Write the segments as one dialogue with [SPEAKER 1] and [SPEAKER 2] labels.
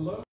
[SPEAKER 1] Hello?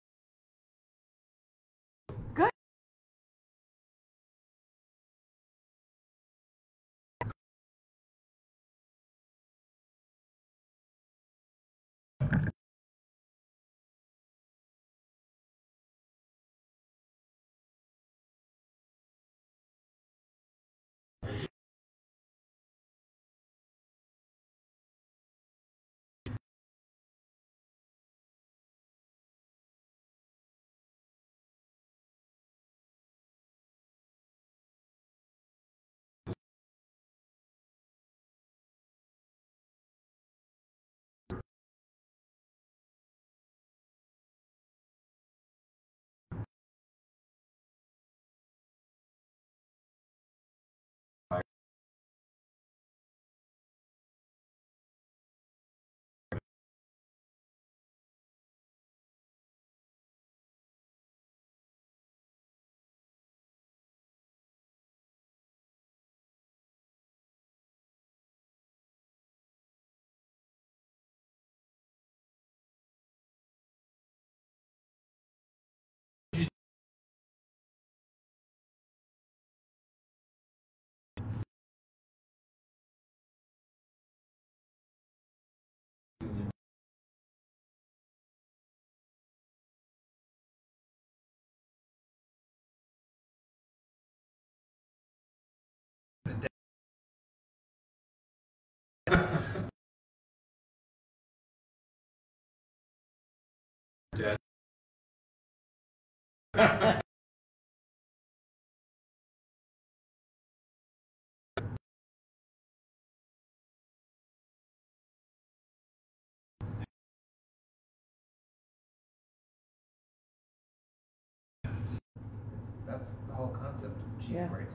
[SPEAKER 2] That's the whole concept of cheap
[SPEAKER 3] Yeah.
[SPEAKER 2] grace.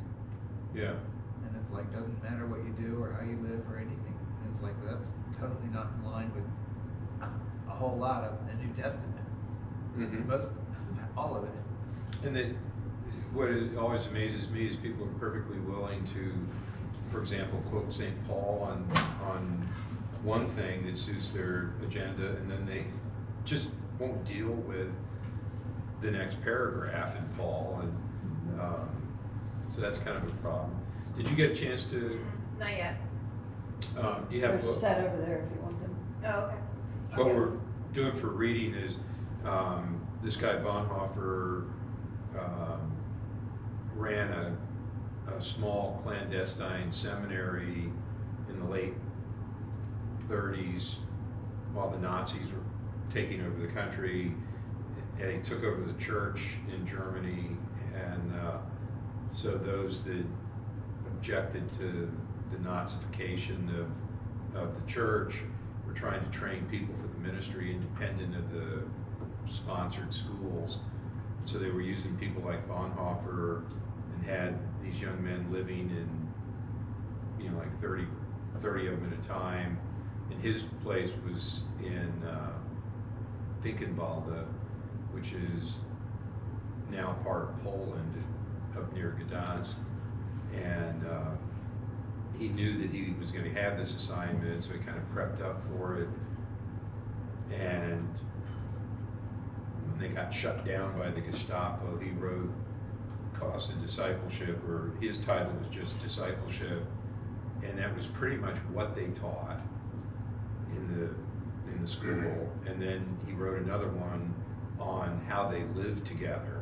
[SPEAKER 4] Yeah,
[SPEAKER 2] And it's like, doesn't matter what you do or how you live or anything. And it's like, that's totally not in line with a whole lot of the New Testament.
[SPEAKER 4] Mhm.
[SPEAKER 2] Most, all of it.
[SPEAKER 4] and that, what it always amazes me is people are perfectly willing to, for example, quote St. Paul on, on one thing that suits their agenda, and then they just won't deal with the next paragraph in Paul, and, um, so that's kind of a problem. Did you get a chance to,
[SPEAKER 5] Not yet.
[SPEAKER 4] um, you have.
[SPEAKER 3] There's a set over there if you want them.
[SPEAKER 5] Oh, okay.
[SPEAKER 4] What
[SPEAKER 5] Okay.
[SPEAKER 4] we're doing for reading is, um, this guy Bonhoeffer, um, ran a, a small clandestine seminary in the late thirties while the Nazis were taking over the country. And he took over the church in Germany and, uh, so those that objected to the Nazification of, of the church were trying to train people for the ministry independent of the sponsored schools. So they were using people like Bonhoeffer and had these young men living in, you know, like 30, 30 of them at a time. And his place was in uh, Finkenwalde, which is now part of Poland, up near Gdansk. And uh, he knew that he was going to have this assignment, so he kind of prepped up for it. And they got shut down by the Gestapo, he wrote Cost of Discipleship, or his title was just Discipleship. And that was pretty much what they taught in the in the school. And then he wrote another one on how they live together.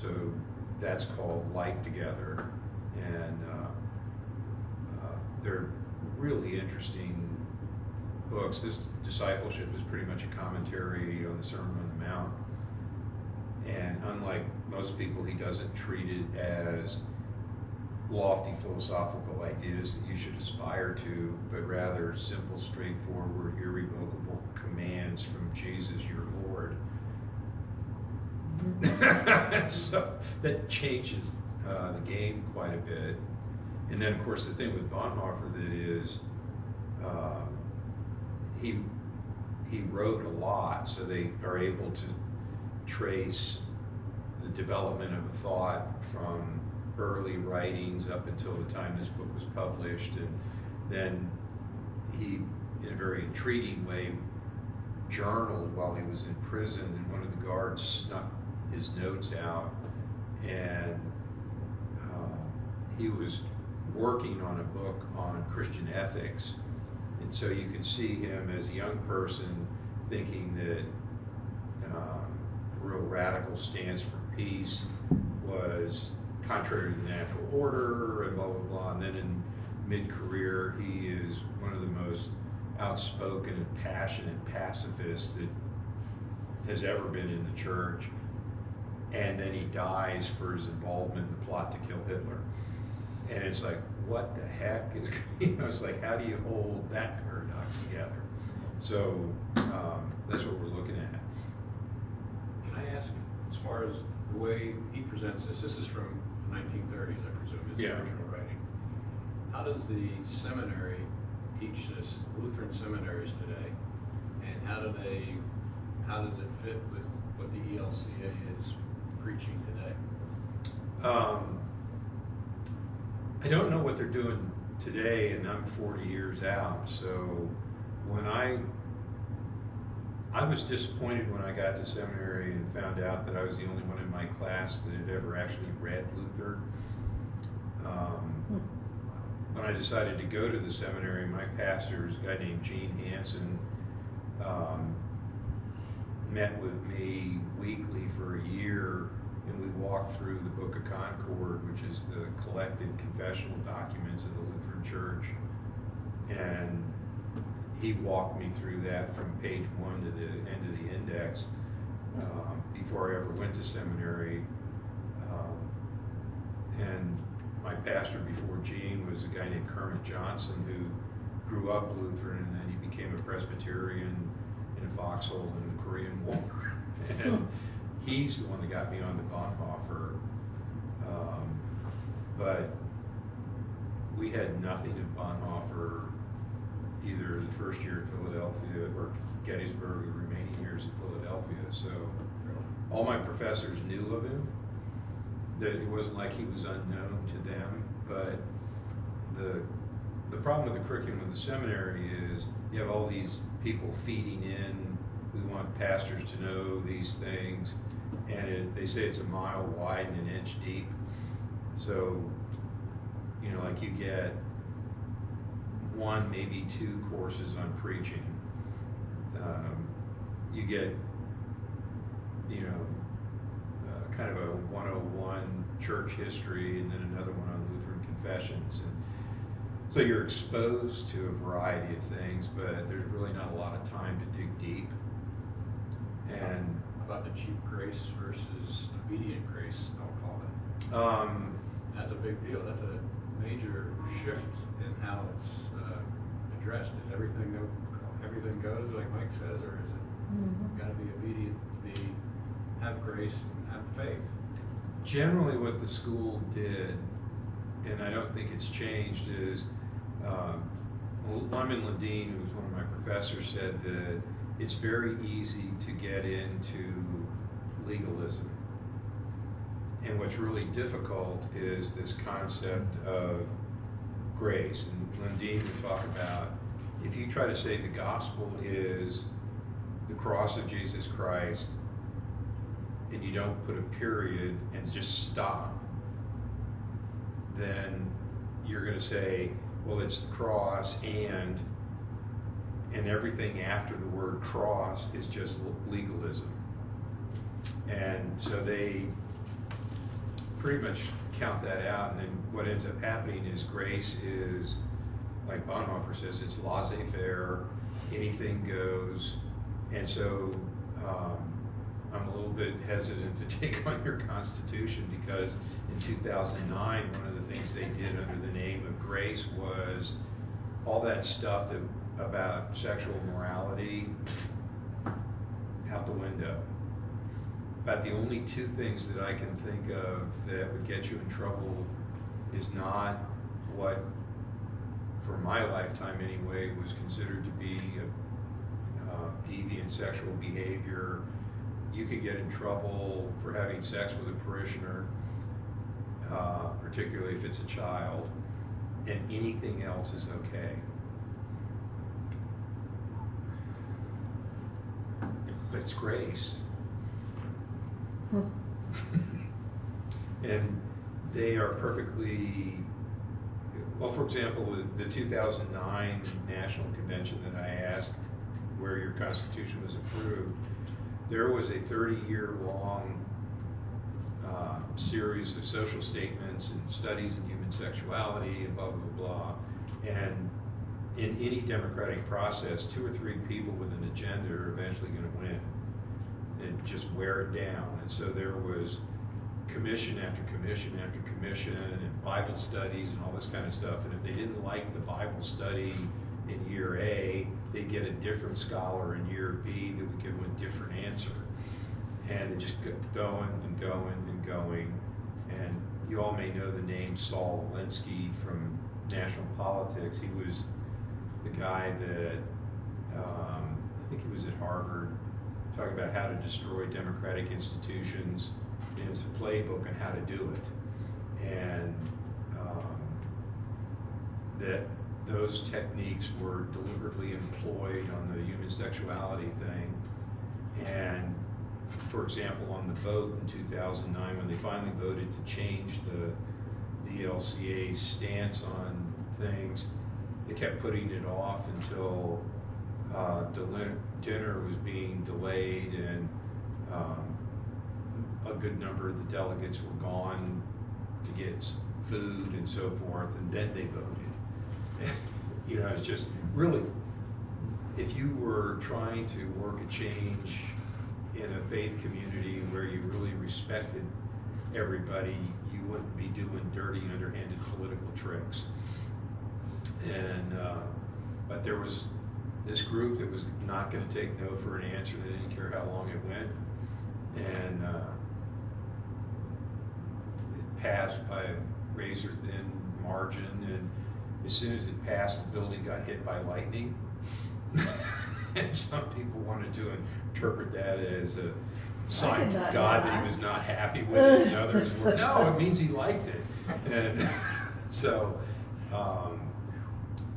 [SPEAKER 4] So that's called Life Together. And uh, uh, they're really interesting books. This discipleship is pretty much a commentary on the Sermon on the Mount. And unlike most people, he doesn't treat it as lofty philosophical ideas that you should aspire to, but rather simple, straightforward, irrevocable commands from Jesus, your Lord. so that changes uh, the game quite a bit. And then, of course, the thing with Bonhoeffer that is, um, he he wrote a lot, so they are able to trace the development of a thought from early writings up until the time this book was published, and then he, in a very intriguing way, journaled while he was in prison, and one of the guards snuck his notes out, and uh, he was working on a book on Christian ethics. And so you can see him as a young person thinking that real radical stance for peace was contrary to the natural order and blah, blah, blah. And then in mid-career, he is one of the most outspoken and passionate pacifists that has ever been in the church. And then he dies for his involvement in the plot to kill Hitler. And it's like, what the heck is, you know, it's like, how do you hold that paradox together? So um, that's what we're looking at.
[SPEAKER 1] Ask, as far as the way he presents this, this is from the 1930s, I presume, is the
[SPEAKER 4] Yeah.
[SPEAKER 1] original writing. How does the seminary teach this, Lutheran seminaries today? And how do they, how does it fit with what the ELCA is preaching today?
[SPEAKER 4] Um, I don't know what they're doing today, and I'm 40 years out. So when I I was disappointed when I got to seminary and found out that I was the only one in my class that had ever actually read Luther. Um, when I decided to go to the seminary, my pastor a guy named Gene Hansen. Um, met with me weekly for a year, and we walked through the Book of Concord, which is the collected confessional documents of the Lutheran Church. And he walked me through that from page one to the end of the index um, before I ever went to seminary. Um, and my pastor before Gene was a guy named Kermit Johnson who grew up Lutheran and then he became a Presbyterian in a foxhole in the Korean War. and he's the one that got me on the Bonhoeffer. Um, but we had nothing of Bonhoeffer either the first year at Philadelphia or Gettysburg, the remaining years at Philadelphia. So all my professors knew of him. That it wasn't like he was unknown to them, but the the problem with the curriculum of the seminary is you have all these people feeding in. We want pastors to know these things, and it, they say it's a mile wide and an inch deep. So, you know, like you get one, maybe two courses on preaching. Um, you get, you know, uh, kind of a 101 church history and then another one on Lutheran confessions. And so you're exposed to a variety of things, but there's really not a lot of time to dig deep. And
[SPEAKER 1] How About the cheap grace versus obedient grace, I'll call it.
[SPEAKER 4] um,
[SPEAKER 1] That's a big deal. That's a major shift in how it's uh, addressed. Is everything go, everything goes like Mike says, or is it got to be obedient to be have grace and have faith?
[SPEAKER 4] generally what the school did, and I don't think it's changed, is um, Lyman Lundeen, who was one of my professors, said that it's very easy to get into legalism. And what's really difficult is this concept of grace. And Lundeen would talk about if you try to say the gospel is the cross of Jesus Christ, and you don't put a period and just stop, then you're going to say, well, it's the cross and and everything after the word cross is just legalism. And so they pretty much count that out, and then what ends up happening is grace is, like Bonhoeffer says, it's laissez-faire, anything goes, and so um, I'm a little bit hesitant to take on your Constitution because in 2009, one of the things they did under the name of grace was all that stuff that about sexual morality out the window. About the only two things that I can think of that would get you in trouble is not what, for my lifetime anyway, was considered to be a, uh, deviant sexual behavior. You could get in trouble for having sex with a parishioner, uh, particularly if it's a child, and anything else is okay. but it's grace. And they are perfectly, well, for example, the- the 2009 National Convention that I asked where your Constitution was approved, there was a 30-year-long uh, series of social statements and studies in human sexuality and blah, blah, blah. And in any democratic process, two or three people with an agenda are eventually going to win and just wear it down. And so there was commission after commission after commission and Bible studies and all this kind of stuff. And if they didn't like the Bible study in year A, they'd get a different scholar in year B that would give them a different answer. And it just kept going and going and going. And you all may know the name Saul Alinsky from national politics. He was the guy that, um, I think he was at Harvard, talking about how to destroy democratic institutions. And it's a playbook on how to do it. And um, that those techniques were deliberately employed on the human sexuality thing. And for example, on the vote in 2009, when they finally voted to change the, the ELCA's stance on things, they kept putting it off until uh, dinner was being delayed and um, a good number of the delegates were gone to get food and so forth, and then they voted. you know, it's just really, if you were trying to work a change in a faith community where you really respected everybody, you wouldn't be doing dirty, underhanded political tricks. And, uh, but there was this group that was not going to take no for an answer. They didn't care how long it went. And uh, it passed by a razor thin margin. And as soon as it passed, the building got hit by lightning. and some people wanted to interpret that as a sign from God that he was not happy with it. And others were, no, it means he liked it. And so um,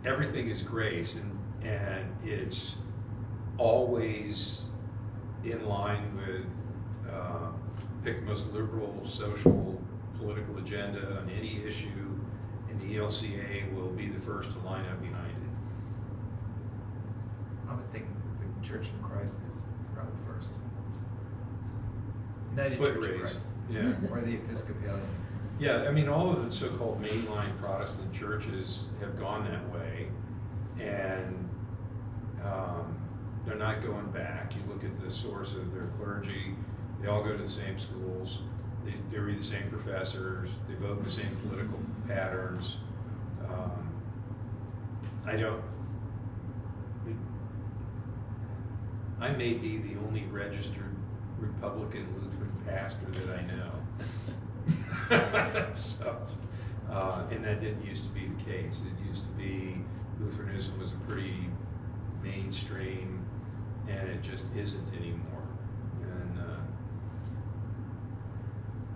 [SPEAKER 4] everything is grace, and, and it's always in line with uh, pick the most liberal social political agenda on any issue, and the ELCA will be the first to line up behind it.
[SPEAKER 2] I would think the Church of Christ is probably first. United
[SPEAKER 4] Foot
[SPEAKER 2] Church of Christ.
[SPEAKER 4] yeah.
[SPEAKER 2] Or the Episcopalian.
[SPEAKER 4] Yeah, I mean, all of the so-called mainline Protestant churches have gone that way, and um, they're not going back. You look at the source of their clergy; they all go to the same schools, they, they read the same professors, they vote the same political patterns. Um, I don't. I may be the only registered Republican Lutheran pastor that I know. so, uh, and that didn't used to be the case. It used to be Lutheranism was a pretty mainstream, and it just isn't anymore. And uh,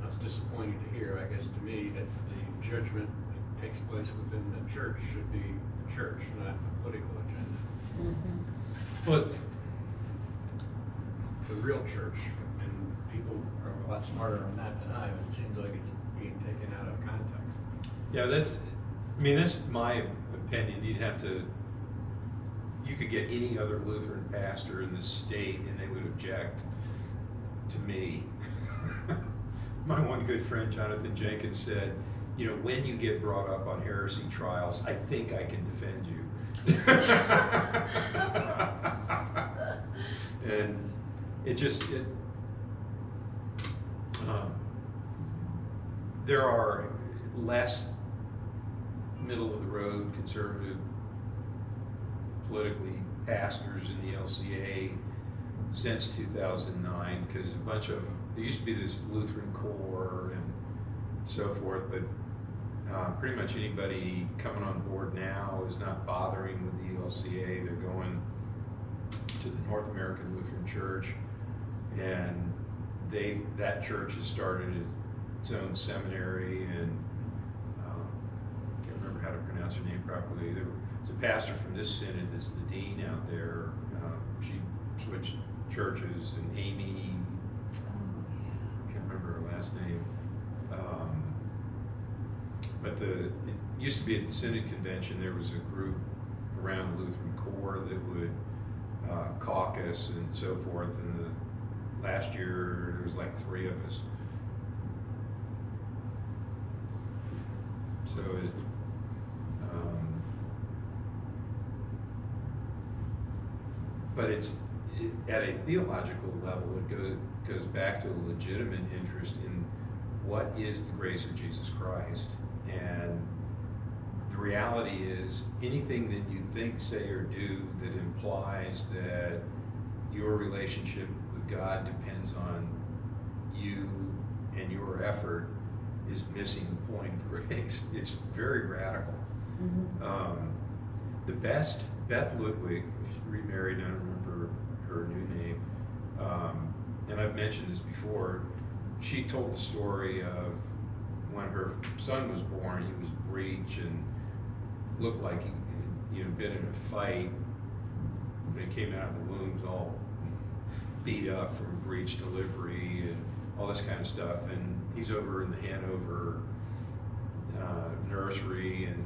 [SPEAKER 1] That's disappointing to hear, I guess, to me, that the judgment that takes place within the church should be the church, not a political agenda.
[SPEAKER 4] but
[SPEAKER 1] The real church, and people are a lot smarter on that than I, but it seems like it's being taken out of context.
[SPEAKER 4] yeah, that's. I mean, that's my opinion. You'd have to. You could get any other Lutheran pastor in the state, and they would object to me. My one good friend, Jonathan Jenkins, said, you know, when you get brought up on heresy trials, I think I can defend you. and it just, it, um, there are less middle of the road conservative politically pastors in the ELCA since 2009 because a bunch of there used to be this Lutheran core and so forth, but uh, pretty much anybody coming on board now is not bothering with the ELCA. They're going to the North American Lutheran Church, and they that church has started its own seminary and um, can't remember how to pronounce her name properly. There a pastor from this synod that's the dean out there. Um, she switched churches, and Amy, I can't remember her last name. Um, but the, it used to be at the Synod Convention, there was a group around the Lutheran core that would uh, caucus and so forth. And the, last year, there was like three of us. So it, um, but it's, it, at a theological level, it goes, goes back to a legitimate interest in what is the grace of Jesus Christ. And the reality is, anything that you think, say, or do that implies that your relationship with God depends on you and your effort is missing the point of grace. It's very radical. Um, the best, Beth Ludwig, she remarried, I don't remember her new name, um, and I've mentioned this before. She told the story of when her son was born, he was breech and looked like he had you know, been in a fight. When he came out of the womb, was all beat up from breech delivery and all this kind of stuff. And he's over in the Hanover uh, nursery, and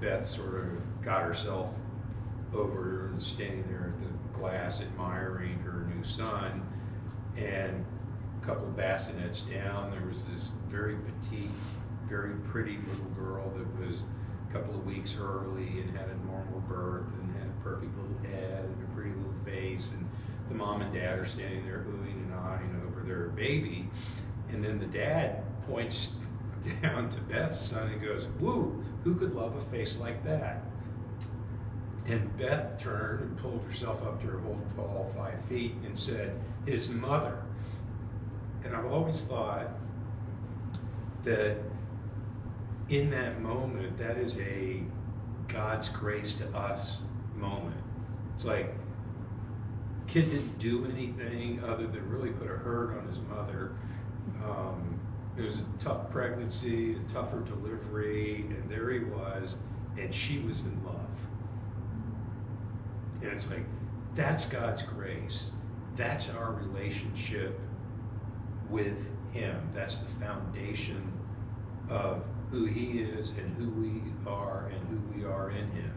[SPEAKER 4] Beth sort of got herself over and standing there at the glass admiring her new son. And a couple of bassinets down, there was this very petite, very pretty little girl that was a couple of weeks early and had a normal birth and had a perfect little head and a pretty little face. And the mom and dad are standing there oohing and ahhing over their baby. And then the dad points down to Beth's son and goes, Woo, who could love a face like that? And Beth turned and pulled herself up to her whole tall five feet and said, His mother. And I've always thought that in that moment, that is a God's grace to us moment. It's like, kid didn't do anything other than really put a hurt on his mother. Um, it was a tough pregnancy, a tougher delivery, and there he was, and she was in love. And it's like, that's God's grace. That's our relationship with Him. That's the foundation of who He is and who we are and who we are in Him.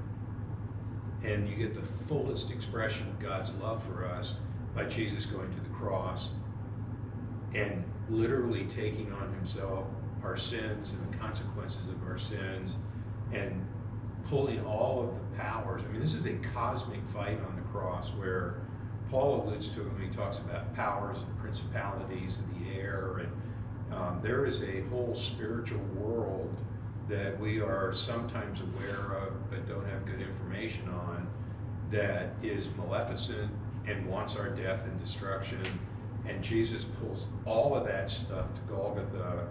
[SPEAKER 4] And you get the fullest expression of God's love for us by Jesus going to the cross and literally taking on Himself our sins and the consequences of our sins and pulling all of the powers. I mean, this is a cosmic fight on the cross where Paul alludes to it when he talks about powers and principalities in the air. And um, there is a whole spiritual world that we are sometimes aware of but don't have good information on that is maleficent and wants our death and destruction. And Jesus pulls all of that stuff to Golgotha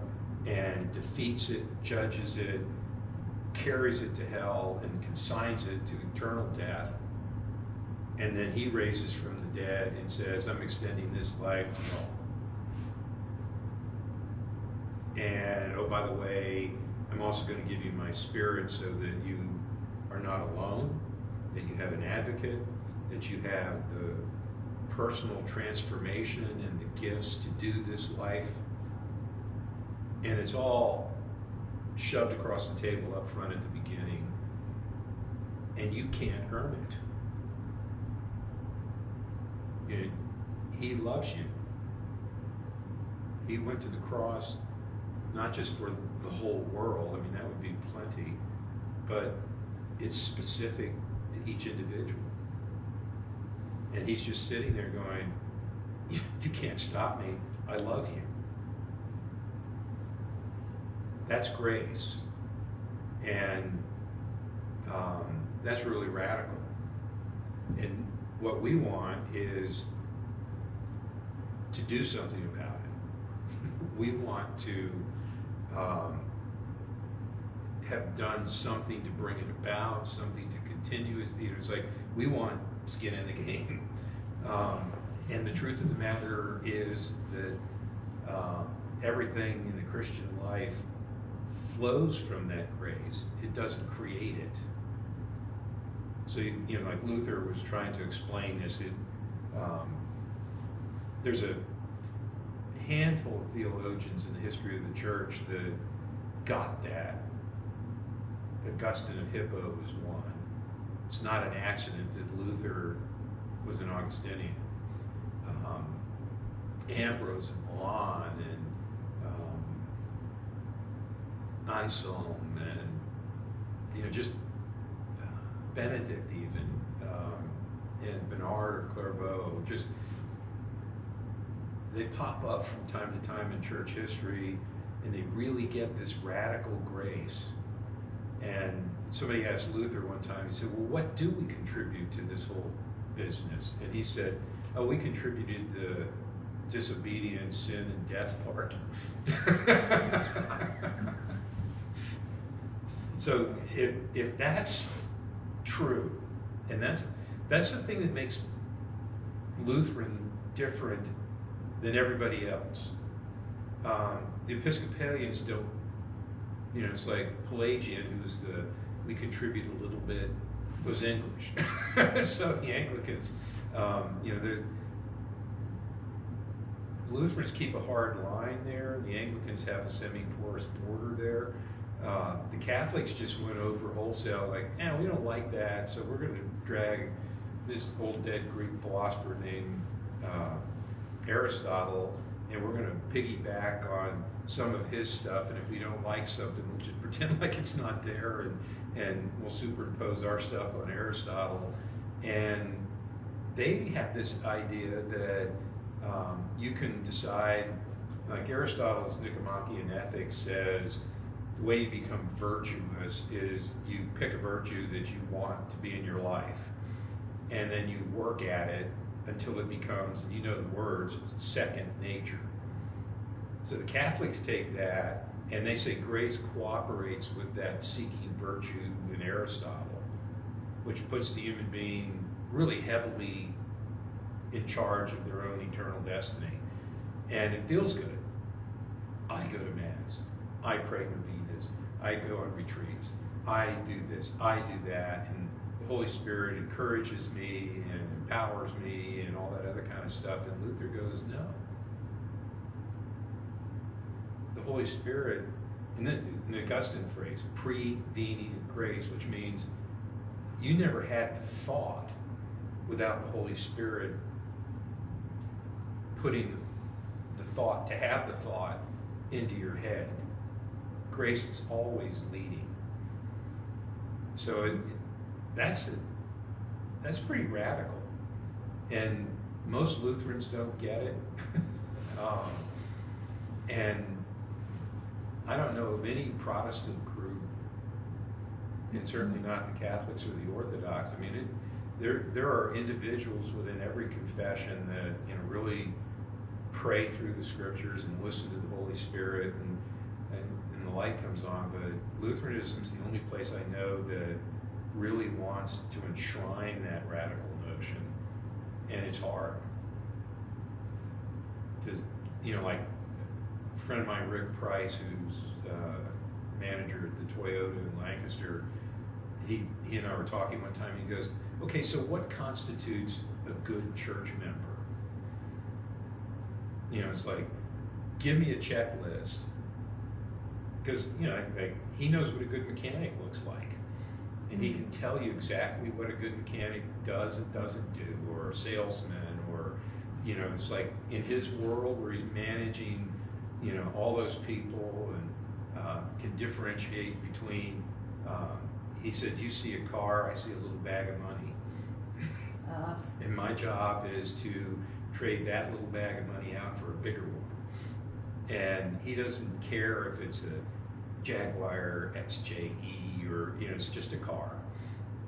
[SPEAKER 4] and defeats it, judges it, carries it to hell, and consigns it to eternal death. And then he raises from the dead and says, I'm extending this life. And oh, by the way, I'm also going to give you my spirit so that you are not alone, that you have an advocate, that you have the personal transformation and the gifts to do this life. And it's all shoved across the table up front at the beginning. And you can't earn it. he loves you. He went to the cross not just for the whole world, I mean, that would be plenty, but it's specific to each individual. And he's just sitting there going, You can't stop me. I love you. That's grace. And um, that's really radical. And what we want is to do something about it. we want to um, have done something to bring it about, something to continue as theater. It's like we want skin in the game. Um, and the truth of the matter is that uh, everything in the Christian life flows from that grace. It doesn't create it. So, you, you know, like Luther was trying to explain this, it, um, there's a handful of theologians in the history of the church that got that. Augustine of Hippo was one. It's not an accident that Luther was an Augustinian. Um, Ambrose and Milan and um, Anselm and you know just uh, Benedict even um, and Bernard of Clairvaux just they pop up from time to time in church history and they really get this radical grace. And somebody asked Luther one time, he said, Well, what do we contribute to this whole business? And he said, Oh, we contributed the disobedience, sin, and death part. so if, if that's true, and that's that's the thing that makes Lutheran different than everybody else. Um, the Episcopalians don't, you know, it's like Pelagian, who's the, we contribute a little bit, was English. so the Anglicans, um, you know, the Lutherans keep a hard line there. The Anglicans have a semi-porous border there. Uh, the Catholics just went over wholesale, like, eh, we don't like that, so we're going to drag this old dead Greek philosopher named uh, Aristotle, and we're going to piggyback on some of his stuff. And if we don't like something, we'll just pretend like it's not there, and and we'll superimpose our stuff on Aristotle. And they have this idea that um, you can decide, like Aristotle's Nicomachean Ethics says, the way you become virtuous is you pick a virtue that you want to be in your life, and then you work at it until it becomes, and you know the words, second nature. So the Catholics take that and they say grace cooperates with that seeking virtue in Aristotle, which puts the human being really heavily in charge of their own eternal destiny. And it feels good. I go to Mass. I pray. I go on retreats. I do this. I do that. And the Holy Spirit encourages me and empowers me and all that other kind of stuff. And Luther goes, no. The Holy Spirit, and then an Augustine phrase, prevenient grace, which means you never had the thought without the Holy Spirit putting the, the thought, to have the thought into your head. Grace is always leading. So it, that's that's pretty radical, and most Lutherans don't get it. um, and I don't know of any Protestant group, and certainly not the Catholics or the Orthodox. I mean, it, there there are individuals within every confession that you know really pray through the scriptures and listen to the Holy Spirit and, light comes on. But Lutheranism is the only place I know that really wants to enshrine that radical notion, and it's hard. Because, you know, like a friend of mine, Rick Price, who's uh, manager at the Toyota in Lancaster, he, he and I were talking one time, he goes, okay, so what constitutes a good church member? You know, it's like, give me a checklist. Because, you know, like, he knows what a good mechanic looks like and he can tell you exactly what a good mechanic does and doesn't do, or a salesman, or you know, it's like in his world where he's managing, you know, all those people and uh, can differentiate between. Um, he said, "You see a car, I see a little bag of money, uh. and my job is to trade that little bag of money out for a bigger one." And he doesn't care if it's a Jaguar XJE or you know it's just a car.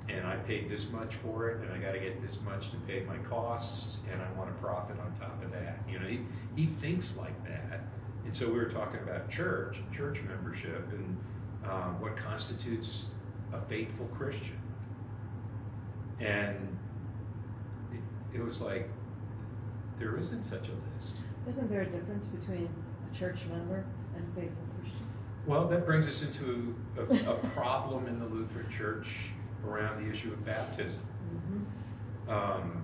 [SPEAKER 4] And I paid this much for it and I got to get this much to pay my costs and I want a profit on top of that. You know he, he thinks like that. And so we were talking about church church membership and um, what constitutes a faithful Christian. And it, it was like there isn't such a list.
[SPEAKER 3] Isn't there a difference between a church member and faithful
[SPEAKER 4] well, that brings us into a, a problem in the Lutheran Church around the issue of baptism. Mm-hmm. Um,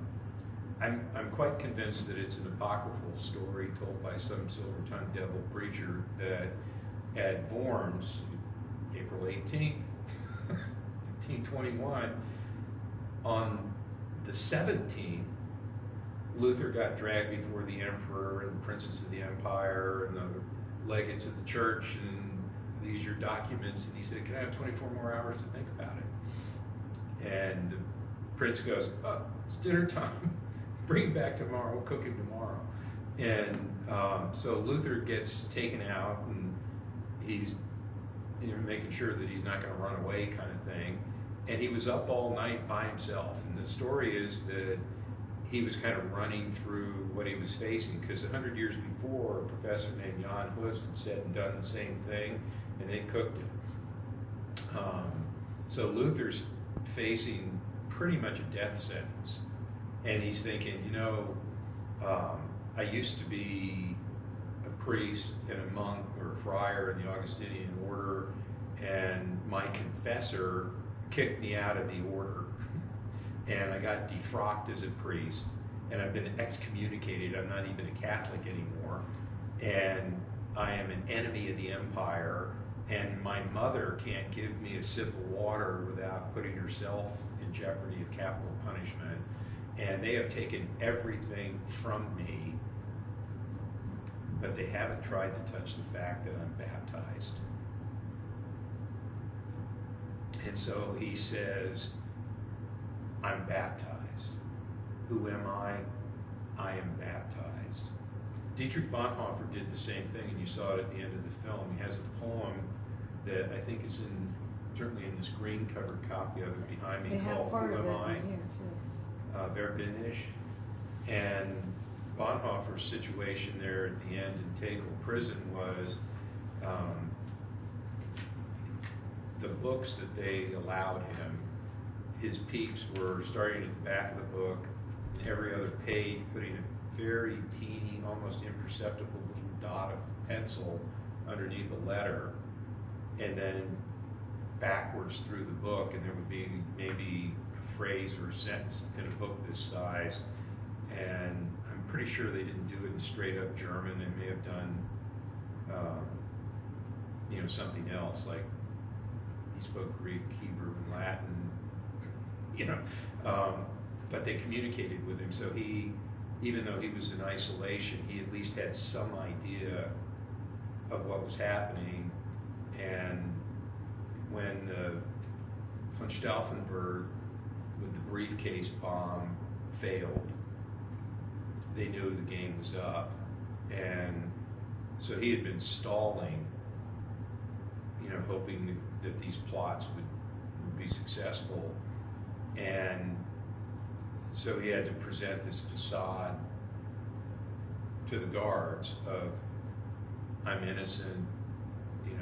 [SPEAKER 4] I'm, I'm quite convinced that it's an apocryphal story told by some silver-tongued devil preacher that at Worms, April 18th, 1521, on the 17th, Luther got dragged before the emperor and princes of the empire and the legates of the church and these your documents and he said, can I have 24 more hours to think about it? And prince goes, oh, it's dinner time. Bring him back tomorrow. We'll cook him tomorrow. And um, so Luther gets taken out and he's you know, making sure that he's not going to run away kind of thing. And he was up all night by himself. And the story is that he was kind of running through what he was facing because a hundred years before, a professor named Jan Hus had said and done the same thing, and they cooked him. Um, so Luther's facing pretty much a death sentence, and he's thinking, you know, um, I used to be a priest and a monk or a friar in the Augustinian order, and my confessor kicked me out of the order and I got defrocked as a priest, and I've been excommunicated. I'm not even a Catholic anymore, and I am an enemy of the empire. And my mother can't give me a sip of water without putting herself in jeopardy of capital punishment. And they have taken everything from me, but they haven't tried to touch the fact that I'm baptized. And so he says, I'm baptized. Who am I? I am baptized. Dietrich Bonhoeffer did the same thing, and you saw it at the end of the film. He has a poem that I think is in certainly in this green covered copy of it behind me
[SPEAKER 3] They have
[SPEAKER 4] called
[SPEAKER 3] part
[SPEAKER 4] Who
[SPEAKER 3] of
[SPEAKER 4] Am
[SPEAKER 3] it
[SPEAKER 4] I?
[SPEAKER 3] in here too.
[SPEAKER 4] uh, Wer bin ich? And Bonhoeffer's situation there at the end in Tegel prison was um, the books that they allowed him, his peeps were starting at the back of the book, and every other page putting a very teeny, almost imperceptible little dot of pencil underneath a letter, and then backwards through the book, and there would be maybe a phrase or a sentence in a book this size. And I'm pretty sure they didn't do it in straight up German. They may have done, um, you know, something else like he spoke Greek, Hebrew, and Latin, you know. Um, but they communicated with him, so he, even though he was in isolation, he at least had some idea of what was happening. And when the von Stauffenberg with the briefcase bomb failed, they knew the game was up. And so he had been stalling, you know, hoping that these plots would, would be successful. And so he had to present this facade to the guards of, I'm innocent,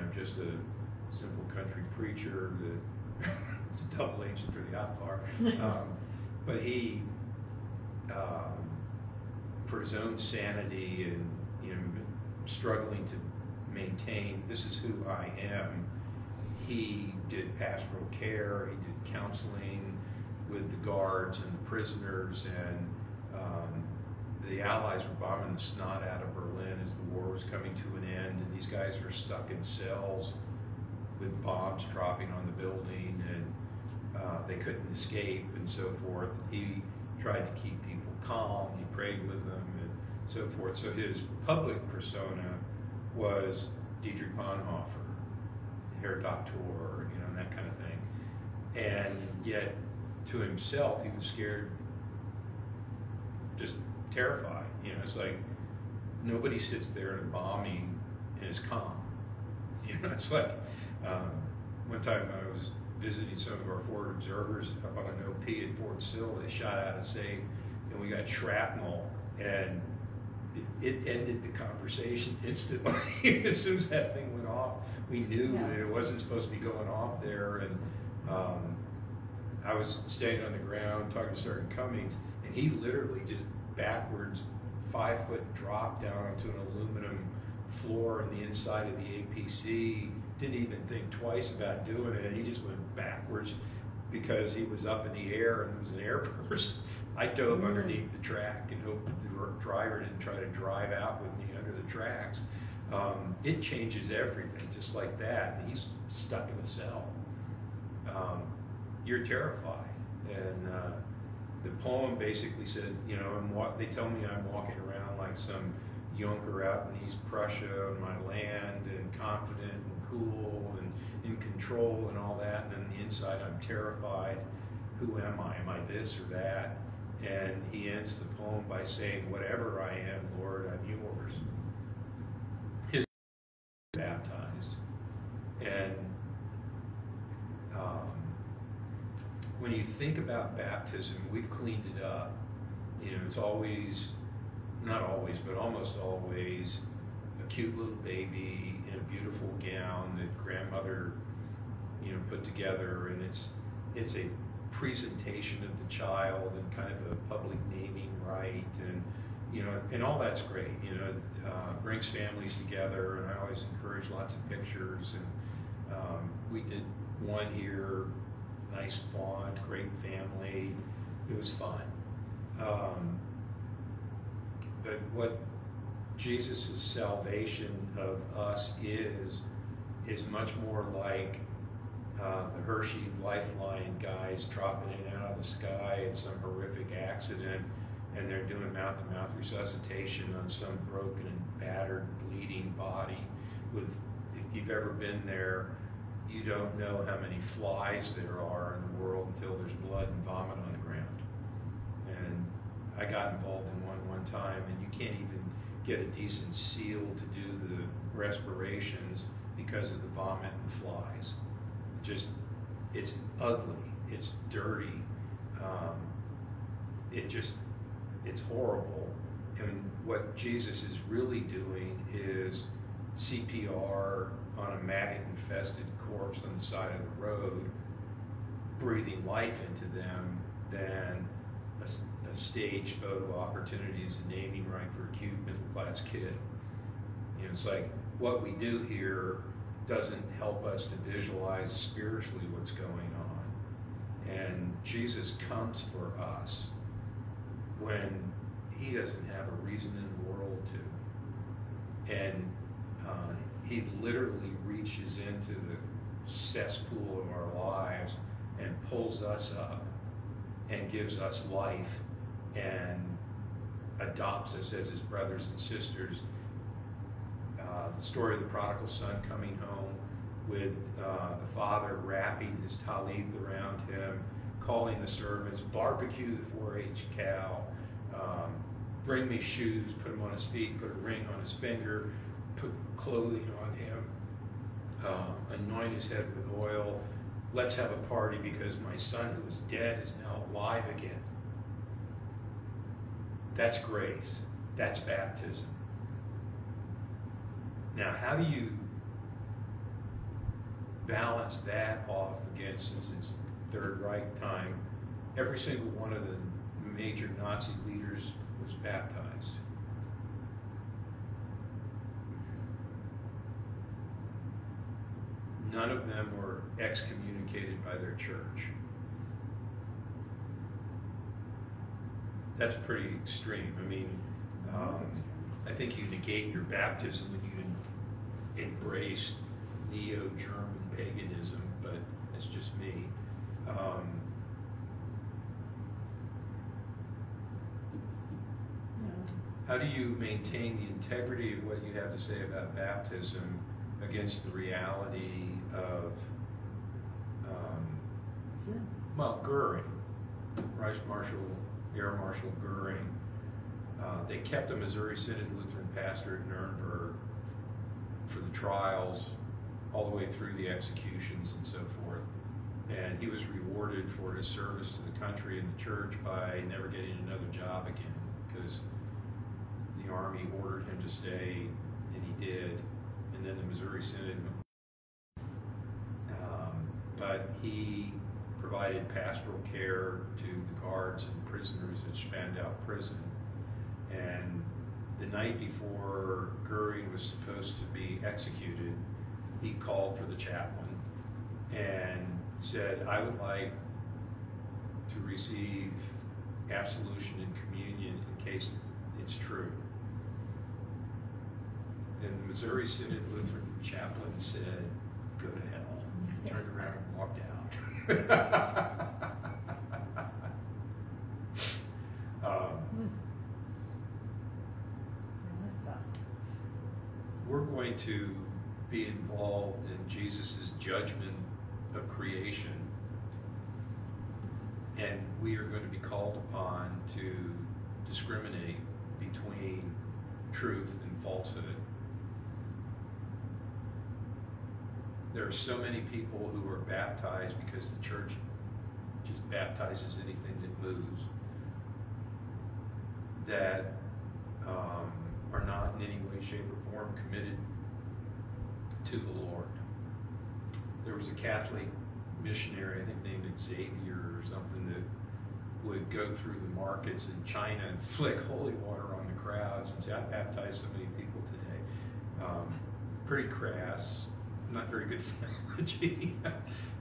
[SPEAKER 4] know, just a simple country preacher that is a double agent for the Abwehr. Um, but he, um, for his own sanity and you know struggling to maintain this is who I am, he did pastoral care. He did counseling with the guards and the prisoners, and um, the Allies were bombing the snot out of Berlin as the war was coming to an end, and these guys were stuck in cells with bombs dropping on the building, and uh, they couldn't escape, and so forth. He tried to keep people calm. He prayed with them, and so forth. So his public persona was Dietrich Bonhoeffer, Herr Doctor, you know, and that kind of thing. And yet, to himself, he was scared, just terrified. You know, it's like nobody sits there in a bombing and is calm. You know, it's like um, one time I was visiting some of our forward observers up on an OP at Fort Sill. They shot out a safe, and we got shrapnel, and it, it ended the conversation instantly. as soon as that thing went off, we knew
[SPEAKER 3] Yeah.
[SPEAKER 4] that it wasn't supposed to be going off there, and um, I was standing on the ground talking to Sergeant Cummings, and he literally just backwards, five foot drop down onto an aluminum floor in the inside of the APC. Didn't even think twice about doing it. He just went backwards. because he was up in the air and it was an air airburst. I dove
[SPEAKER 3] Mm.
[SPEAKER 4] underneath the track and hoped the driver didn't try to drive out with me under the tracks. Um, it changes everything, just like that. He's stuck in a cell. Um, you're terrified, and uh, the poem basically says, you know, I'm they tell me I'm walking around like some Junker out in East Prussia on my land, and confident and cool and in control and all that. And on the inside, I'm terrified. Who am I? Am I this or that? And he ends the poem by saying, Whatever I am, Lord, I'm yours. His baptized. And um, when you think about baptism, we've cleaned it up. You know, it's always, not always, but almost always, a cute little baby in a beautiful gown that grandmother, you know, put together, and it's it's a presentation of the child and kind of a public naming right, and you know, and all that's great. You know, uh, brings families together, and I always encourage lots of pictures. And um, we did one here, nice font, great family. It was fun. Um, but what Jesus' salvation of us is, is much more like uh, the Hershey Life Lion guys dropping in out of the sky in some horrific accident, and they're doing mouth-to-mouth resuscitation on some broken and battered, bleeding body. With, if you've ever been there, you don't know how many flies there are in the world until there's blood and vomit on the ground. And I got involved in one one time, and you can't even get a decent seal to do the respirations because of the vomit and flies. Just, it's ugly, it's dirty, um, it just, it's horrible. And what Jesus is really doing is CPR on a maggot-infested corpse on the side of the road, breathing life into them, than a stage photo opportunity as a naming right for a cute middle-class kid. You know, it's like what we do here doesn't help us to visualize spiritually what's going on. And Jesus comes for us when he doesn't have a reason in the world to. And uh, he literally reaches into the cesspool of our lives and pulls us up and gives us life and adopts us as his brothers and sisters. Uh, the story of the prodigal son coming home with uh, the father wrapping his talith around him, calling the servants, barbecue the 4-H cow, um, bring me shoes, put them on his feet, put a ring on his finger, put clothing on him, uh, anoint his head with oil. Let's have a party because my son who was dead is now alive again. That's grace. That's baptism. Now, how do you balance that off against, since it's Third Reich time, every single one of the major Nazi leaders was baptized. None of them were excommunicated by their church. That's pretty extreme. I mean, um, I think you negate your baptism when you embrace neo-German paganism, but it's just me. Um,
[SPEAKER 3] No.
[SPEAKER 4] How do you maintain the integrity of what you have to say about baptism against the reality of, um, well, Goering, Reich Marshal, Air Marshal Goering? Uh, they kept a Missouri Synod Lutheran pastor at Nuremberg for the trials all the way through the executions and so forth. And he was rewarded for his service to the country and the church by never getting another job again because the army ordered him to stay, and he did. And then the Missouri Synod. Um, but he provided pastoral care to the guards and prisoners at Spandau Prison. And the night before Goering was supposed to be executed, he called for the chaplain and said, I would like to receive absolution and communion in case it's true. And the Missouri Synod Lutheran chaplain said, go to hell. Turned around and walked out. Um. We're going to be involved in Jesus' judgment of creation. And we are going to be called upon to discriminate between truth and falsehood. There are so many people who are baptized because the church just baptizes anything that moves that um, are not in any way, shape, or form committed to the Lord. There was a Catholic missionary, I think named Xavier or something, that would go through the markets in China and flick holy water on the crowds and say, I baptized so many people today. Um, pretty crass, not very good theology.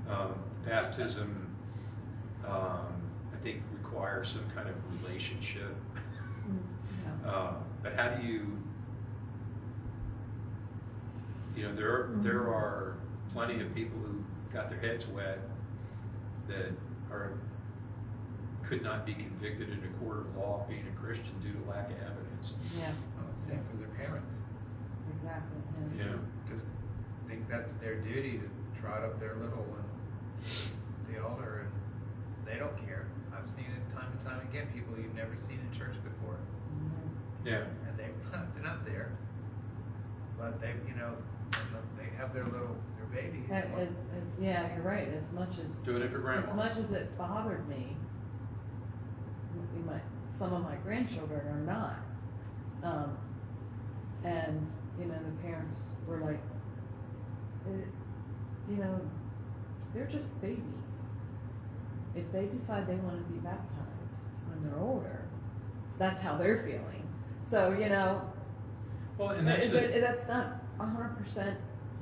[SPEAKER 4] um, baptism, um, I think, requires some kind of relationship
[SPEAKER 3] Mm, yeah.
[SPEAKER 4] um, but how do you, you know, there are, there
[SPEAKER 3] Mhm.
[SPEAKER 4] are plenty of people who got their heads wet that are, could not be convicted in a court of law of being a Christian due to lack of evidence.
[SPEAKER 3] Yeah,
[SPEAKER 2] same for their parents.
[SPEAKER 3] exactly. yeah.
[SPEAKER 4] Yeah.
[SPEAKER 2] Just think that's their duty to trot up their little one the altar and they don't care. I've seen it time and time again, people you've never seen in church before.
[SPEAKER 4] Yeah.
[SPEAKER 2] And they, they're up there. But they, you know, they have their little, their baby.
[SPEAKER 3] As, as, as- yeah, you're right, as much as,
[SPEAKER 4] Doing it for grandma.
[SPEAKER 3] as much as it bothered me, we might, some of my grandchildren are not. Um, and, you know, the parents were like, eh, you know, they're just babies. If they decide they wanna be baptized when they're older, that's how they're feeling. So, you know,
[SPEAKER 4] Well, and that's, the-
[SPEAKER 3] that's not hundred percent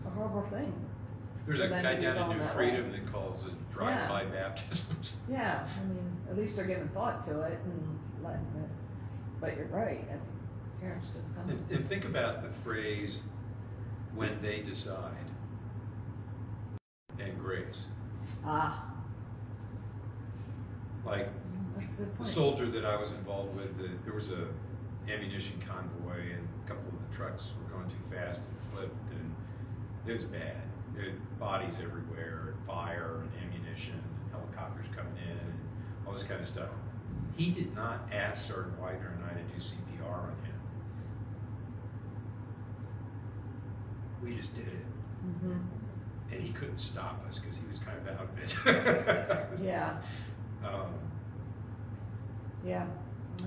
[SPEAKER 3] a horrible thing.
[SPEAKER 4] there's a guy down in New
[SPEAKER 3] that
[SPEAKER 4] Freedom
[SPEAKER 3] way.
[SPEAKER 4] that calls it drive-by baptisms.
[SPEAKER 3] Yeah, I mean, at least they're giving thought to it and letting it, but you're right, I mean, parents just come.
[SPEAKER 4] And, and think about the phrase, when they decide, and grace.
[SPEAKER 3] Ah,
[SPEAKER 4] Like,
[SPEAKER 3] that's a good
[SPEAKER 4] the soldier that I was involved with, the, there was a ammunition convoy and a couple of the trucks were going too fast and flipped and it was bad. It, bodies everywhere, and fire and ammunition and helicopters coming in and all this kind of stuff. He did not ask Sergeant Widener and I to do CPR on him. We just did it.
[SPEAKER 3] Mhm.
[SPEAKER 4] And he couldn't stop us because he was kind of out of it.
[SPEAKER 3] Yeah,
[SPEAKER 4] Um,
[SPEAKER 3] yeah,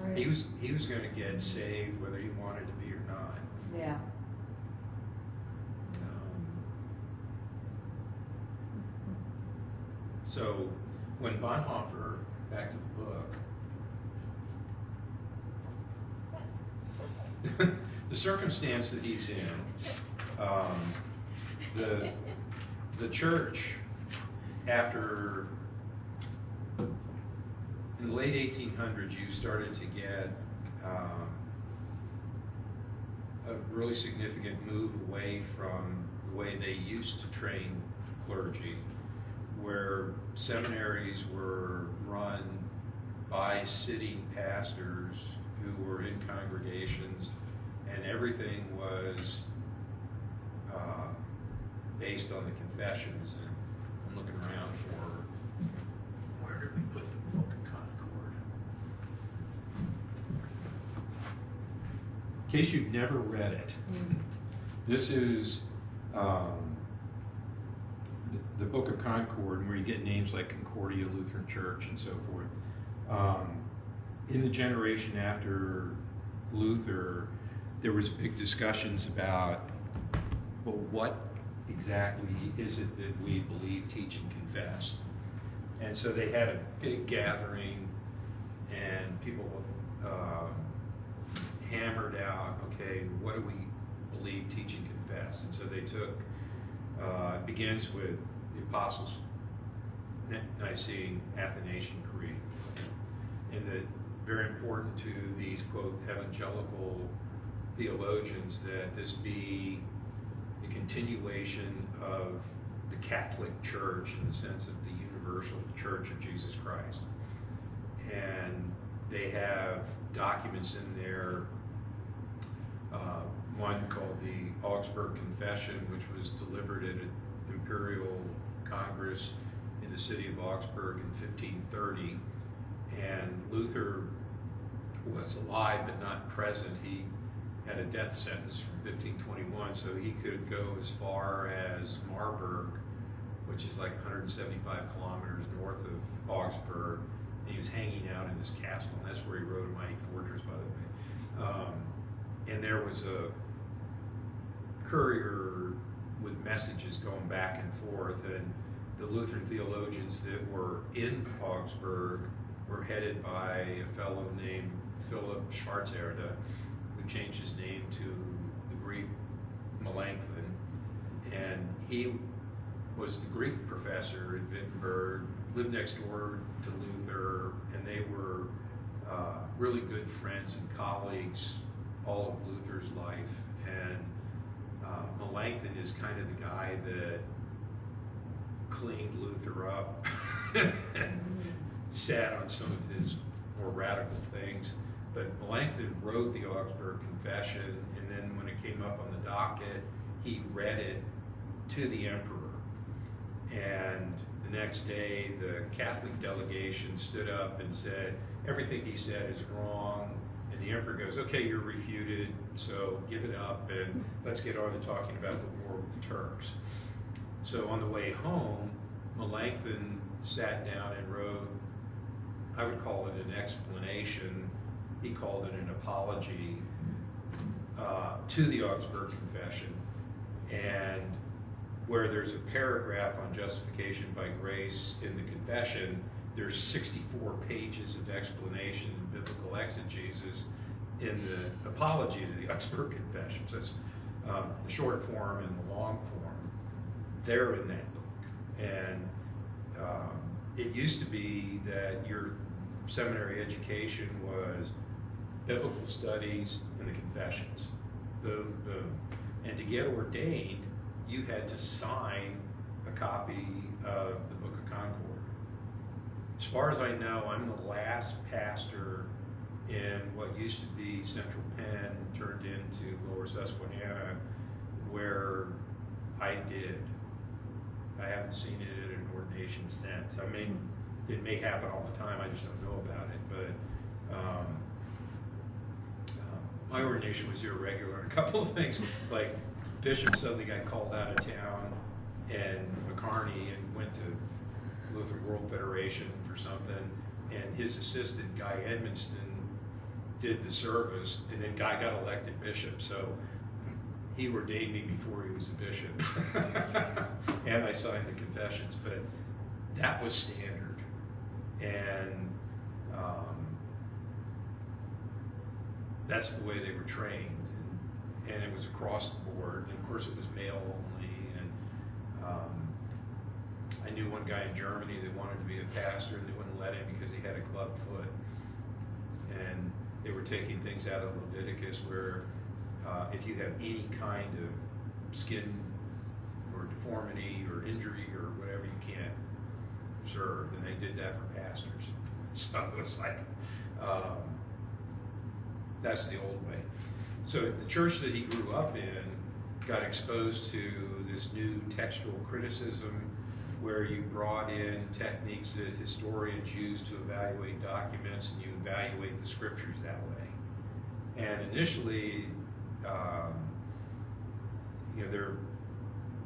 [SPEAKER 3] right.
[SPEAKER 4] He was, he was gonna get saved whether he wanted to be or not.
[SPEAKER 3] Yeah,
[SPEAKER 4] Um, So, when Bonhoeffer, back to the book, the circumstance that he's in, um, the, the church, after, in the late eighteen hundreds, you started to get, um, a really significant move away from the way they used to train clergy, where seminaries were run by sitting pastors who were in congregations, and everything was uh, based on the confessions. And I'm looking around for where did we put the Book of Concord? In case you've never read it,
[SPEAKER 3] Mm.
[SPEAKER 4] this is um, the, the Book of Concord, where you get names like Concordia Lutheran Church and so forth. Um, in the generation after Luther, there was big discussions about, well, what exactly is it that we believe, teach, and confess? And so they had a big gathering, and people um, hammered out, okay, what do we believe, teach, and confess? And so they took, uh, it begins with the apostles' Nicene Athanasian Creed. And that very important to these quote evangelical theologians that this be continuation of the Catholic Church in the sense of the universal Church of Jesus Christ. And they have documents in there, uh, one called the Augsburg Confession, which was delivered at an imperial congress in the city of Augsburg in 1530. And Luther was alive but not present. He had a death sentence from 1521, so he could go as far as Marburg, which is like 175 kilometers north of Augsburg. And he was hanging out in his castle, and that's where he wrote A Mighty Fortress, by the way. Um, and there was a courier with messages going back and forth, and the Lutheran theologians that were in Augsburg were headed by a fellow named Philip Schwarzerde, changed his name to the Greek Melanchthon, and he was the Greek professor at Wittenberg, lived next door to Luther, and they were uh, really good friends and colleagues all of Luther's life. And uh, Melanchthon is kind of the guy that cleaned Luther up and sat on some of his more radical things. But Melanchthon wrote the Augsburg Confession, and then when it came up on the docket, he read it to the emperor. And the next day, the Catholic delegation stood up and said, everything he said is wrong. And the emperor goes, okay, you're refuted, so give it up and let's get on to talking about the war with the Turks. So on the way home, Melanchthon sat down and wrote, I would call it an explanation, he called it an apology uh, to the Augsburg Confession. And where there's a paragraph on justification by grace in the confession, there's 64 pages of explanation and biblical exegesis in the apology to the Augsburg Confession. So it's um, the short form and the long form. They're in that book. And um, it used to be that your seminary education was biblical studies and the confessions. Boom, boom. And to get ordained, you had to sign a copy of the Book of Concord. As far as I know, I'm the last pastor in what used to be Central Penn, turned into Lower Susquehanna, where I did. I haven't seen it at an ordination since. I mean, it may happen all the time, I just don't know about it, but um, my ordination was irregular a couple of things, like Bishop suddenly got called out of town and McCarney and went to Lutheran World Federation for something, and his assistant, Guy Edmiston, did the service, and then Guy got elected bishop, so he ordained me before he was a bishop. and I signed the confessions, but that was standard. And um, that's the way they were trained. And, and, it was across the board. And of course, it was male only. And um, I knew one guy in Germany that wanted to be a pastor, and they wouldn't let him because he had a club foot. And they were taking things out of Leviticus where uh, if you have any kind of skin or deformity or injury or whatever, you can't serve. And they did that for pastors. So it was like, um, that's the old way. So the church that he grew up in got exposed to this new textual criticism where you brought in techniques that historians use to evaluate documents and you evaluate the scriptures that way. And initially, um, you know, they're,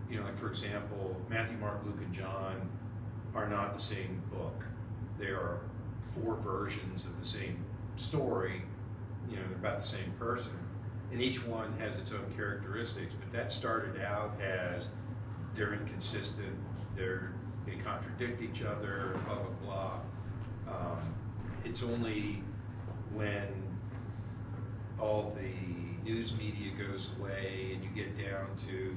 [SPEAKER 4] you know, like for example, Matthew, Mark, Luke, and John are not the same book. They are four versions of the same story. You know, they're about the same person. And each one has its own characteristics, but that started out as they're inconsistent, they're, they contradict each other, blah, blah, blah. Um, it's only when all the news media goes away and you get down to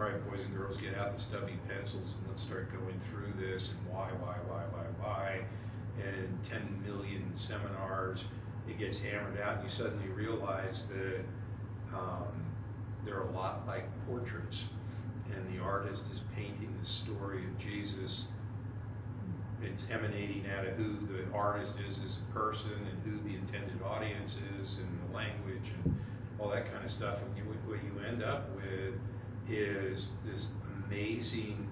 [SPEAKER 4] all right, boys and girls, get out the stubby pencils and let's start going through this and why, why, why, why, why. And in 10 million seminars, it gets hammered out, and you suddenly realize that um, they're a lot like portraits, and the artist is painting the story of Jesus. It's emanating out of who the artist is as a person, and who the intended audience is, and the language, and all that kind of stuff. And you, what you end up with is this amazing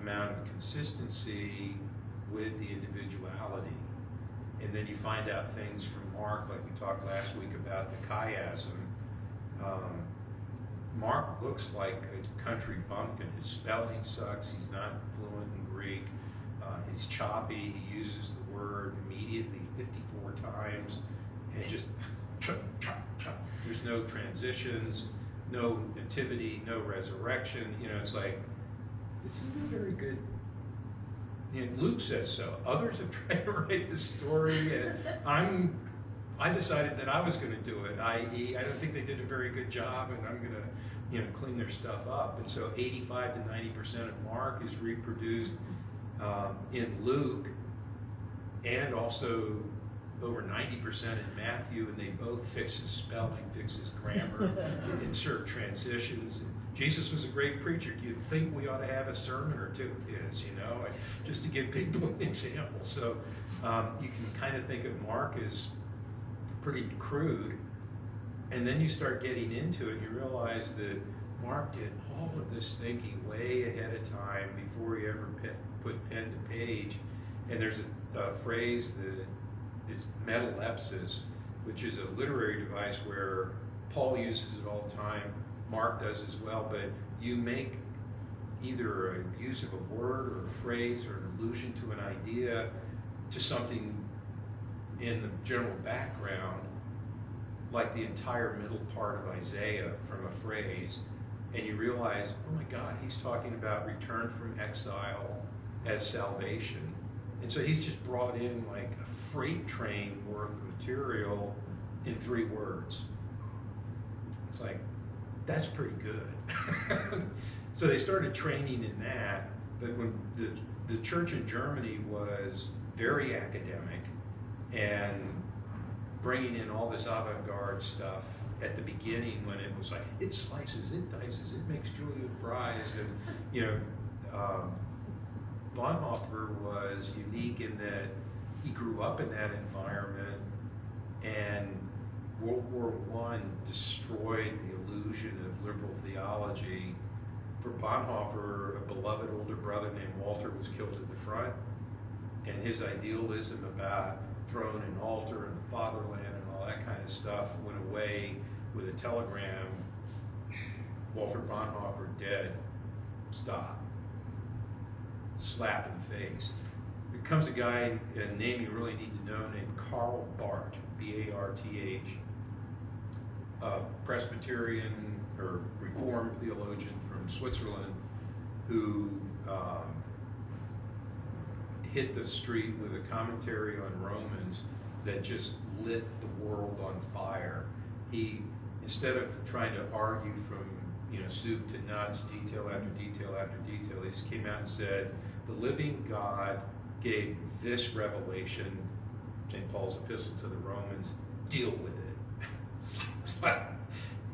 [SPEAKER 4] amount of consistency with the individuality. And then you find out things from Mark, like we talked last week about the chiasm. Um, Mark looks like a country bumpkin. His spelling sucks. He's not fluent in Greek. Uh, he's choppy. He uses the word immediately 54 times. And just. There's no transitions, no nativity, no resurrection. You know, it's like, this isn't a very good and Luke says so. Others have tried to write this story, and I'm. I decided that I was going to do it. I.e., I don't think they did a very good job, and I'm going to, you know, clean their stuff up. And so, 85 to 90 percent of Mark is reproduced um, in Luke, and also over 90 percent in Matthew, and they both fix his spelling, fix his grammar, insert transitions. Jesus was a great preacher. Do you think we ought to have a sermon or two of his, you know, just to give people an example? So um, you can kind of think of Mark as pretty crude. And then you start getting into it, and you realize that Mark did all of this thinking way ahead of time before he ever put pen to page. And there's a, a phrase that is metalepsis, which is a literary device where Paul uses it all the time Mark does as well, but you make either a use of a word or a phrase or an allusion to an idea to something in the general background, like the entire middle part of Isaiah from a phrase, and you realize, oh my God, he's talking about return from exile as salvation. And so he's just brought in like a freight train worth of material in three words. It's like, that's pretty good. so they started training in that, but when the, the church in Germany was very academic and bringing in all this avant-garde stuff at the beginning when it was like, it slices, it dices, it makes julienne fries, and, you know, um, Bonhoeffer was unique in that he grew up in that environment and World War One destroyed the illusion of liberal theology. For Bonhoeffer, a beloved older brother named Walter was killed at the front, and his idealism about throne and altar and the fatherland and all that kind of stuff went away with a telegram. Walter Bonhoeffer dead. Stop. Slap in the face. There comes a guy, a name you really need to know, named Karl Barth, B-A-R-T-H a Presbyterian or Reformed theologian from Switzerland who um, hit the street with a commentary on Romans that just lit the world on fire. He, instead of trying to argue from you know soup to nuts, detail after detail after detail, he just came out and said, "The living God gave this revelation." St. Paul's epistle to the Romans. Deal with it.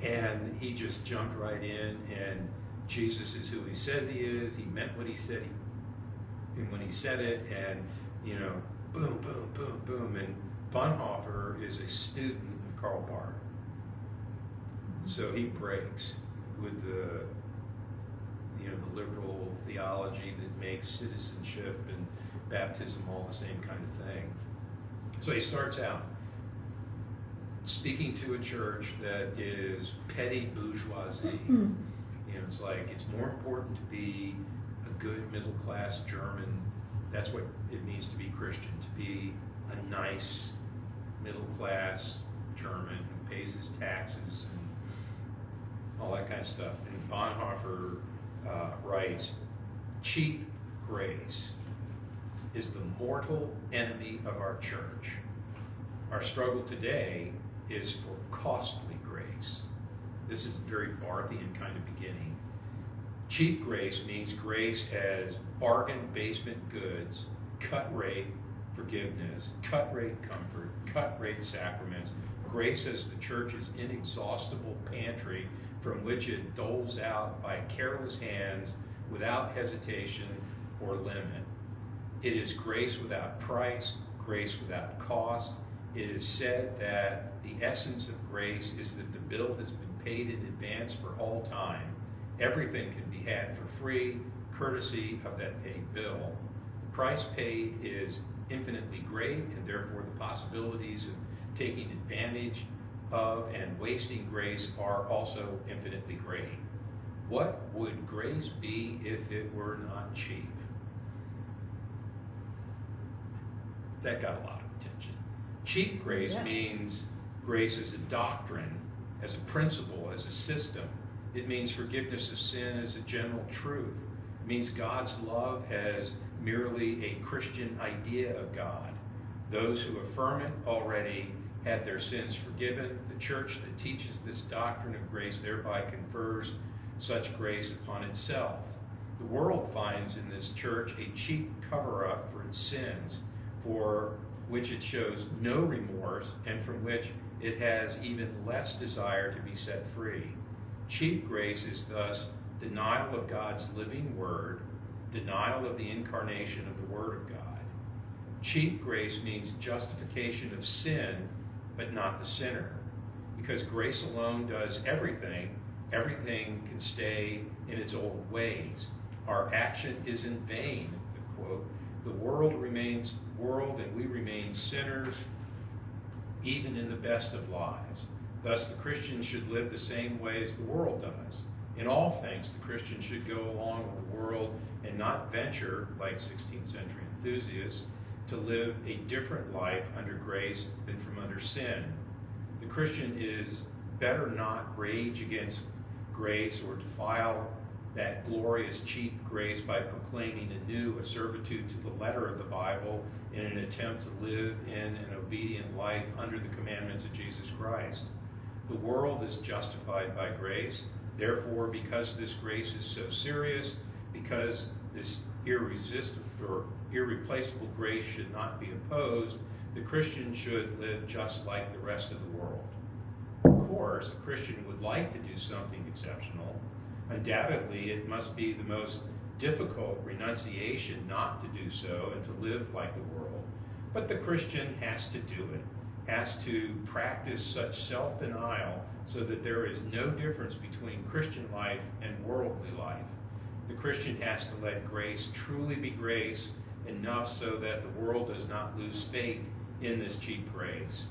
[SPEAKER 4] And he just jumped right in and Jesus is who he says he is. He meant what he said he, and when he said it and you know, boom, boom, boom, boom. And Bonhoeffer is a student of Karl Barth. So he breaks with the you know the liberal theology that makes citizenship and baptism all the same kind of thing. So he starts out speaking to a church that is petty bourgeoisie. you know, it's like it's more important to be a good middle class German. That's what it means to be Christian, to be a nice middle class German who pays his taxes and all that kind of stuff. And Bonhoeffer uh, writes, cheap grace is the mortal enemy of our church. Our struggle today is for costly grace. This is a very Barthian kind of beginning. Cheap grace means grace as bargain basement goods, cut rate forgiveness, cut rate comfort, cut rate sacraments. Grace as the church's inexhaustible pantry from which it doles out by careless hands without hesitation or limit. It is grace without price, grace without cost. It is said that the essence of grace is that the bill has been paid in advance for all time. Everything can be had for free, courtesy of that paid bill. The price paid is infinitely great, and therefore the possibilities of taking advantage of and wasting grace are also infinitely great. What would grace be if it were not cheap? That got a lot of attention. Cheap grace
[SPEAKER 3] Yeah.
[SPEAKER 4] means grace as a doctrine, as a principle, as a system. It means forgiveness of sin as a general truth. It means God's love as merely a Christian idea of God. Those who affirm it already had their sins forgiven. The church that teaches this doctrine of grace thereby confers such grace upon itself. The world finds in this church a cheap cover up for its sins, for which it shows no remorse and from which it has even less desire to be set free. Cheap grace is thus denial of God's living word, denial of the incarnation of the Word of God. Cheap grace means justification of sin, but not the sinner. Because grace alone does everything, everything can stay in its old ways. Our action is in vain, the quote. The world remains world and we remain sinners, even in the best of lives. Thus, the Christian should live the same way as the world does. In all things, the Christian should go along with the world and not venture, like 16th century enthusiasts, to live a different life under grace than from under sin. The Christian is better not rage against grace or defile that glorious cheap grace by proclaiming anew a servitude to the letter of the Bible in an attempt to live in an obedient life under the commandments of Jesus Christ. The world is justified by grace. Therefore, because this grace is so serious, because this irresistible or irreplaceable grace should not be opposed, the Christian should live just like the rest of the world. Of course, a Christian would like to do something exceptional. Undoubtedly, it must be the most difficult renunciation not to do so and to live like the world. But the Christian has to do it, has to practice such self denial so that there is no difference between Christian life and worldly life. The Christian has to let grace truly be grace enough so that the world does not lose faith in this cheap grace.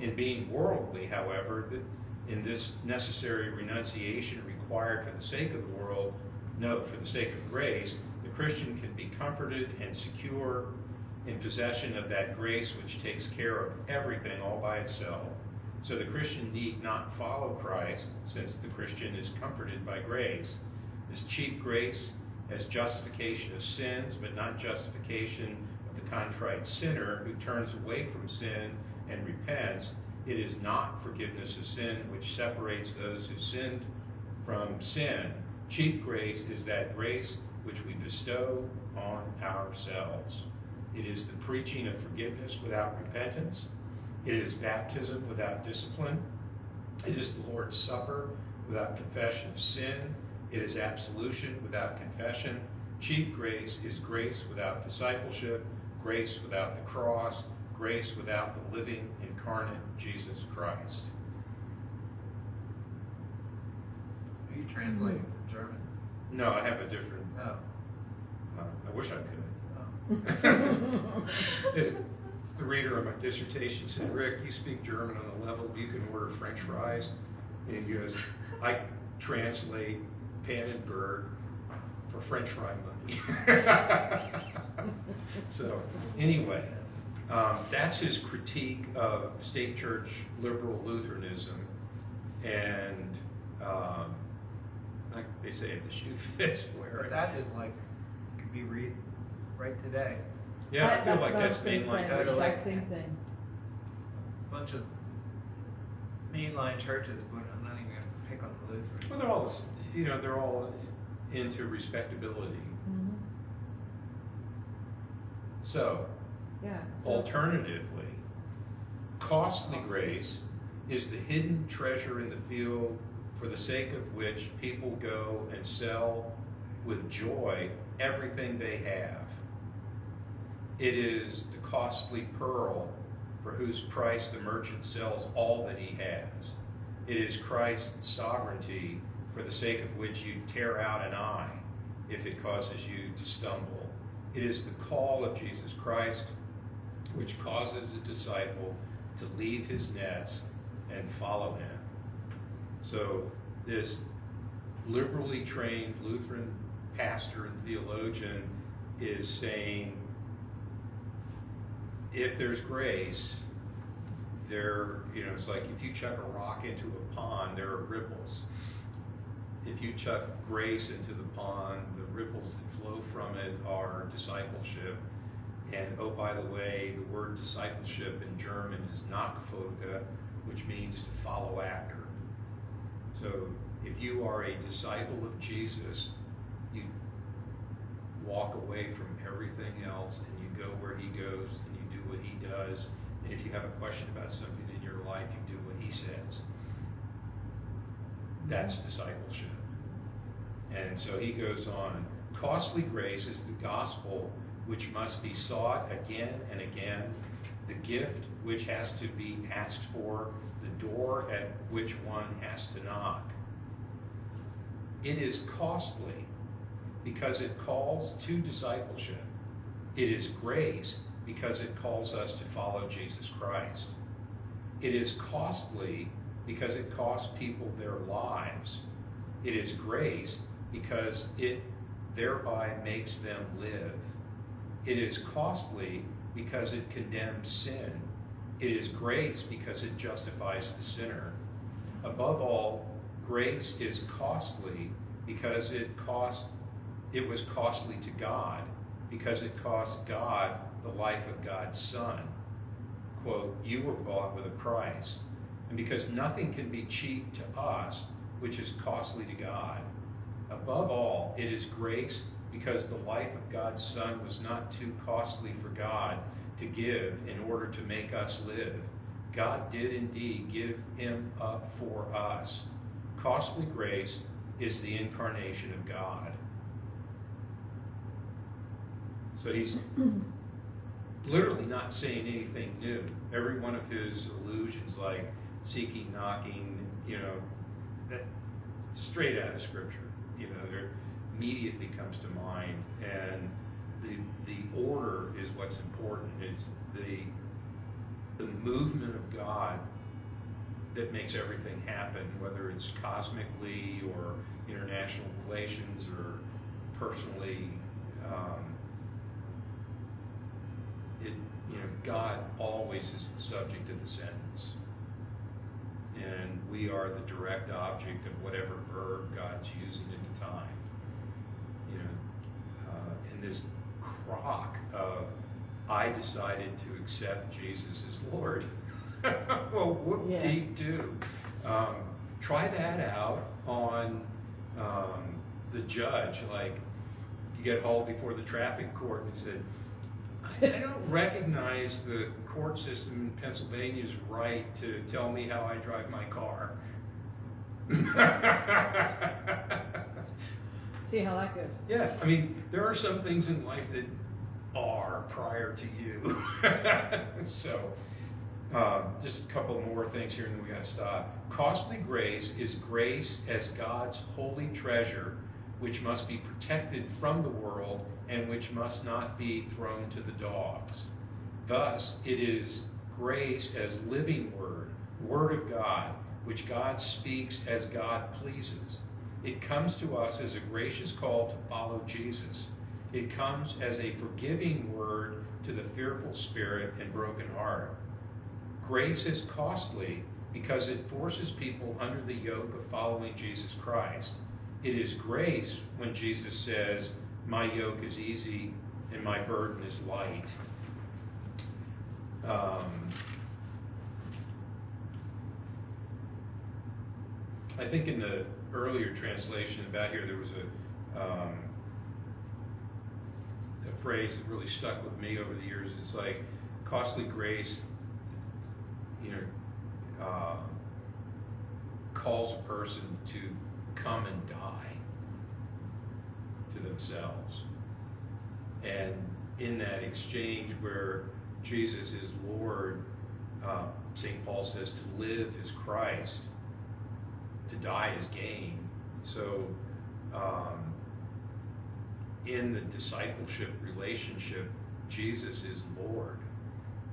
[SPEAKER 4] In being worldly, however, in this necessary renunciation required for the sake of the world, no, for the sake of grace, the Christian can be comforted and secure in possession of that grace which takes care of everything all by itself. So the Christian need not follow Christ, since the Christian is comforted by grace. This cheap grace as justification of sins, but not justification of the contrite sinner who turns away from sin and repents. It is not forgiveness of sin which separates those who sinned from sin. Cheap grace is that grace which we bestow on ourselves. It is the preaching of forgiveness without repentance. It is baptism without discipline. It is the Lord's Supper without confession of sin. It is absolution without confession. Cheap grace is grace without discipleship, grace without the cross, grace without the living, incarnate Jesus Christ.
[SPEAKER 2] Are you translating from German?
[SPEAKER 4] No, I have a different,
[SPEAKER 2] No.
[SPEAKER 4] uh, I wish I could.
[SPEAKER 2] Oh.
[SPEAKER 4] The reader of my dissertation said, Rick, you speak German on a level you can order French fries. And he goes, I translate Pannenberg for French fry money. so, anyway, um, that's his critique of state church liberal Lutheranism. And um, like they say, if the shoe fits, wear it.
[SPEAKER 2] that is like, could be read right today.
[SPEAKER 4] Yeah, I feel like
[SPEAKER 3] what I
[SPEAKER 4] that's
[SPEAKER 3] was gonna
[SPEAKER 4] mainline.
[SPEAKER 3] say,
[SPEAKER 2] Go
[SPEAKER 3] the exact
[SPEAKER 2] like-
[SPEAKER 3] same thing.
[SPEAKER 2] A bunch of mainline churches, but I'm not even gonna pick on the Lutherans.
[SPEAKER 4] Well, they're all, s- you know, they're all into respectability.
[SPEAKER 3] Mhm.
[SPEAKER 4] So,
[SPEAKER 3] Yeah. so-
[SPEAKER 4] Alternatively, costly grace is the hidden treasure in the field for the sake of which people go and sell with joy everything they have. It is the costly pearl for whose price the merchant sells all that he has. It is Christ's sovereignty for the sake of which you tear out an eye if it causes you to stumble. It is the call of Jesus Christ which causes a disciple to leave his nets and follow him. So, this liberally trained Lutheran pastor and theologian is saying if there's grace, there, you know, it's like if you chuck a rock into a pond, there are ripples. If you chuck grace into the pond, the ripples that flow from it are discipleship. And oh, by the way, the word discipleship in German is Nachfolge, which means to follow after. So if you are a disciple of Jesus, you walk away from everything else and you go where he goes and you do what he does. And if you have a question about something in your life, you do what he says. That's discipleship. And so he goes on costly grace is the gospel which must be sought again and again, the gift which has to be asked for, the door at which one has to knock. It is costly because it calls to discipleship. It is grace because it calls us to follow Jesus Christ. It is costly because it costs people their lives. It is grace because it thereby makes them live. It is costly because it condemns sin. It is grace because it justifies the sinner. Above all, grace is costly because it cost it was costly to God because it cost God the life of God's son. Quote, you were bought with a price. And because nothing can be cheap to us, which is costly to God. Above all, it is grace because the life of God's Son was not too costly for God to give in order to make us live. God did indeed give him up for us. Costly grace is the incarnation of God. So he's literally not saying anything new. Every one of his allusions, like seeking, knocking, you know, that straight out of Scripture. You know, there immediately comes to mind, and the the order is what's important. It's the the movement of God that makes everything happen, whether it's cosmically or international relations or personally. Um, it, you know, God always is the subject of the sentence. And we are the direct object of whatever verb God's using at the time. And this crock of, I decided to accept Jesus as Lord. well, what
[SPEAKER 3] Yeah.
[SPEAKER 4] you do. Um, try that out on um, the judge. Like, you get hauled before the traffic court and he said, I don't recognize the court system in Pennsylvania's right to tell me how I drive my car.
[SPEAKER 3] See how that goes.
[SPEAKER 4] yeah, I mean, there are some things in life that are prior to you. so, um, just a couple more things here and then we got to stop. Costly grace is grace as God's holy treasure, which must be protected from the world and which must not be thrown to the dogs. Thus, it is grace as living word, word of God, which God speaks as God pleases. It comes to us as a gracious call to follow Jesus. It comes as a forgiving word to the fearful spirit and broken heart. Grace is costly because it forces people under the yoke of following Jesus Christ. It is grace when Jesus says, My yoke is easy and my burden is light. Um, I think in the earlier translation about here, there was a um, a phrase that really stuck with me over the years. It's like costly grace, you know, uh, calls a person to come and die to themselves. And in that exchange where Jesus is Lord, uh, St. Paul says to live is Christ, to die is gain. So, um, in the discipleship relationship, Jesus is Lord.